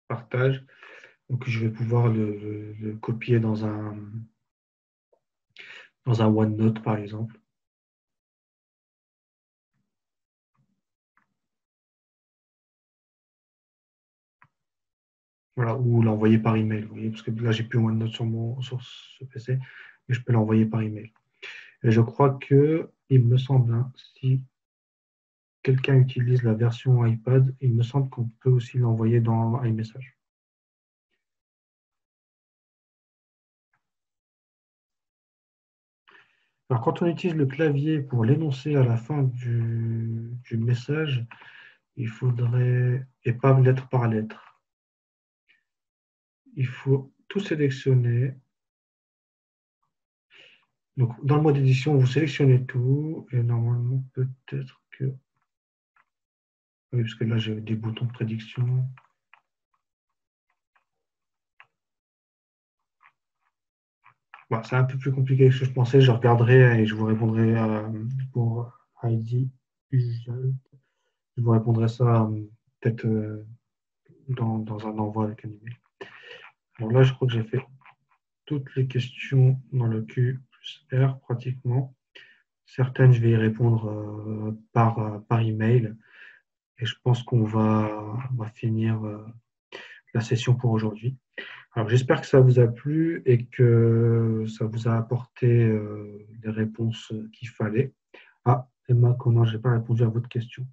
Partage. Donc, je vais pouvoir le, copier dans un, dans un OneNote, par exemple. Voilà, ou l'envoyer par email, vous voyez, parce que là, j'ai plus OneNote sur, mon, sur ce PC, mais je peux l'envoyer par email. Et je crois que, il me semble, hein, si quelqu'un utilise la version iPad, il me semble qu'on peut aussi l'envoyer dans iMessage. Alors, quand on utilise le clavier pour l'énoncer à la fin du, du, message, il faudrait, et pas lettre par lettre, il faut tout sélectionner donc, dans le mode édition, vous sélectionnez tout et normalement, peut-être que Oui, parce que là, j'ai des boutons de prédiction. C'est un peu plus compliqué que ce que je pensais. Je regarderai et je vous répondrai euh, pour ID. Je vous répondrai ça euh, peut-être euh, dans, un envoi avec un email. Alors là, je crois que j'ai fait toutes les questions dans le Q plus R pratiquement. Certaines, je vais y répondre par, par email. Et je pense qu'on va, va, finir la session pour aujourd'hui. Alors j'espère que ça vous a plu et que ça vous a apporté euh, les réponses qu'il fallait. Ah, Emma, comment je n'ai pas répondu à votre question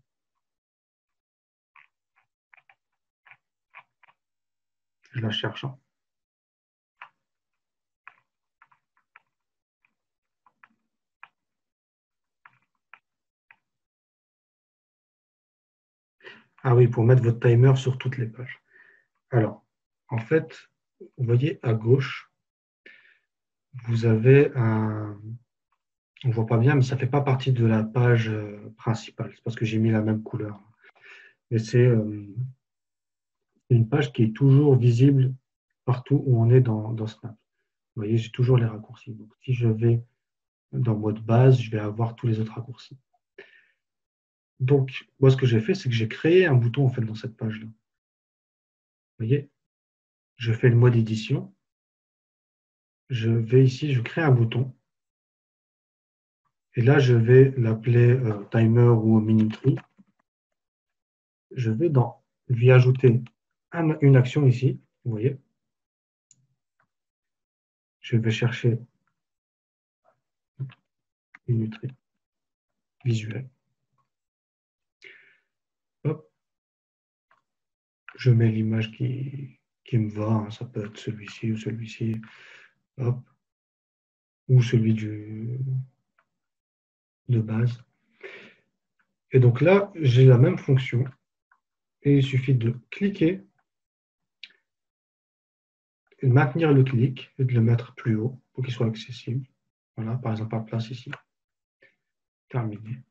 Je la cherche. Hein. Ah oui, pour mettre votre timer sur toutes les pages. Alors, en fait, vous voyez à gauche, vous avez un. On ne voit pas bien, mais ça ne fait pas partie de la page euh, principale. C'est parce que j'ai mis la même couleur. Mais c'est euh, une page qui est toujours visible partout où on est dans, Snap. Vous voyez, j'ai toujours les raccourcis. Donc, si je vais dans mode base, je vais avoir tous les autres raccourcis. Donc, moi, ce que j'ai fait, c'est que j'ai créé un bouton en fait dans cette page-là. Vous voyez, je fais le mode édition. Je vais ici, je crée un bouton. Et là, je vais l'appeler euh, timer ou minuterie. Je vais dans, lui ajouter une action ici, vous voyez. Je vais chercher minuterie visuelle. Hop. Je mets l'image qui, qui me va. Hein. Ça peut être celui-ci ou celui-ci. Ou celui du, de base. Et donc là, j'ai la même fonction. Et il suffit de cliquer, et de maintenir le clic et de le mettre plus haut pour qu'il soit accessible. Voilà, par exemple, à place ici. Terminé.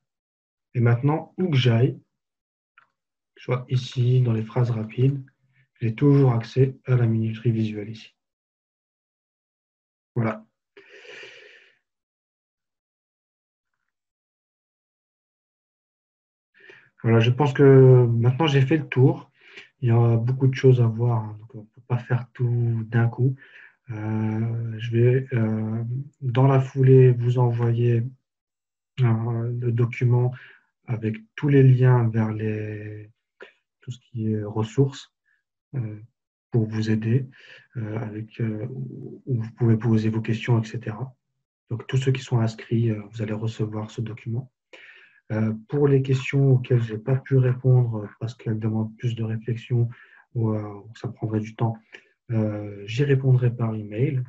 Et maintenant, où que j'aille, soit ici, dans les phrases rapides, j'ai toujours accès à la minuterie visuelle ici. Voilà. Voilà, je pense que maintenant j'ai fait le tour. Il y a beaucoup de choses à voir, hein, donc on ne peut pas faire tout d'un coup. Euh, je vais euh, dans la foulée vous envoyer euh, le document avec tous les liens vers les, tout ce qui est ressources. Euh, pour vous aider, euh, avec, euh, où vous pouvez poser vos questions, etc. Donc, tous ceux qui sont inscrits, vous allez recevoir ce document. pour les questions auxquelles je n'ai pas pu répondre parce qu'elles demandent plus de réflexion ou ça prendrait du temps, j'y répondrai par email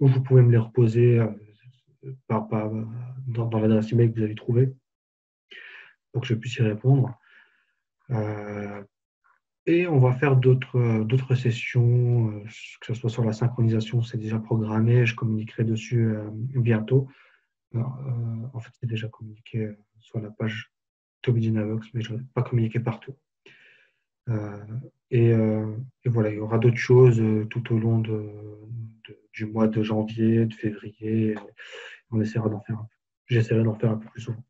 ou vous pouvez me les reposer par, dans, dans l'adresse email que vous avez trouvée pour que je puisse y répondre. Et on va faire d'autres euh, sessions, euh, que ce soit sur la synchronisation, c'est déjà programmé, je communiquerai dessus euh, bientôt. en fait, c'est déjà communiqué sur la page Toby Dynavox, mais je n'ai pas communiqué partout. Et, voilà, il y aura d'autres choses tout au long du mois de janvier, de février. On essaiera d'en faire un peu. J'essaierai d'en faire un peu plus souvent.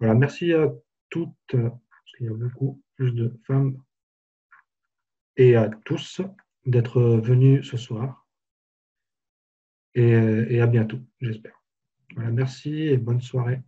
Voilà, merci à toutes, parce qu'il y a beaucoup plus de femmes et à tous d'être venus ce soir. Et, et à bientôt, j'espère. Voilà, merci et bonne soirée.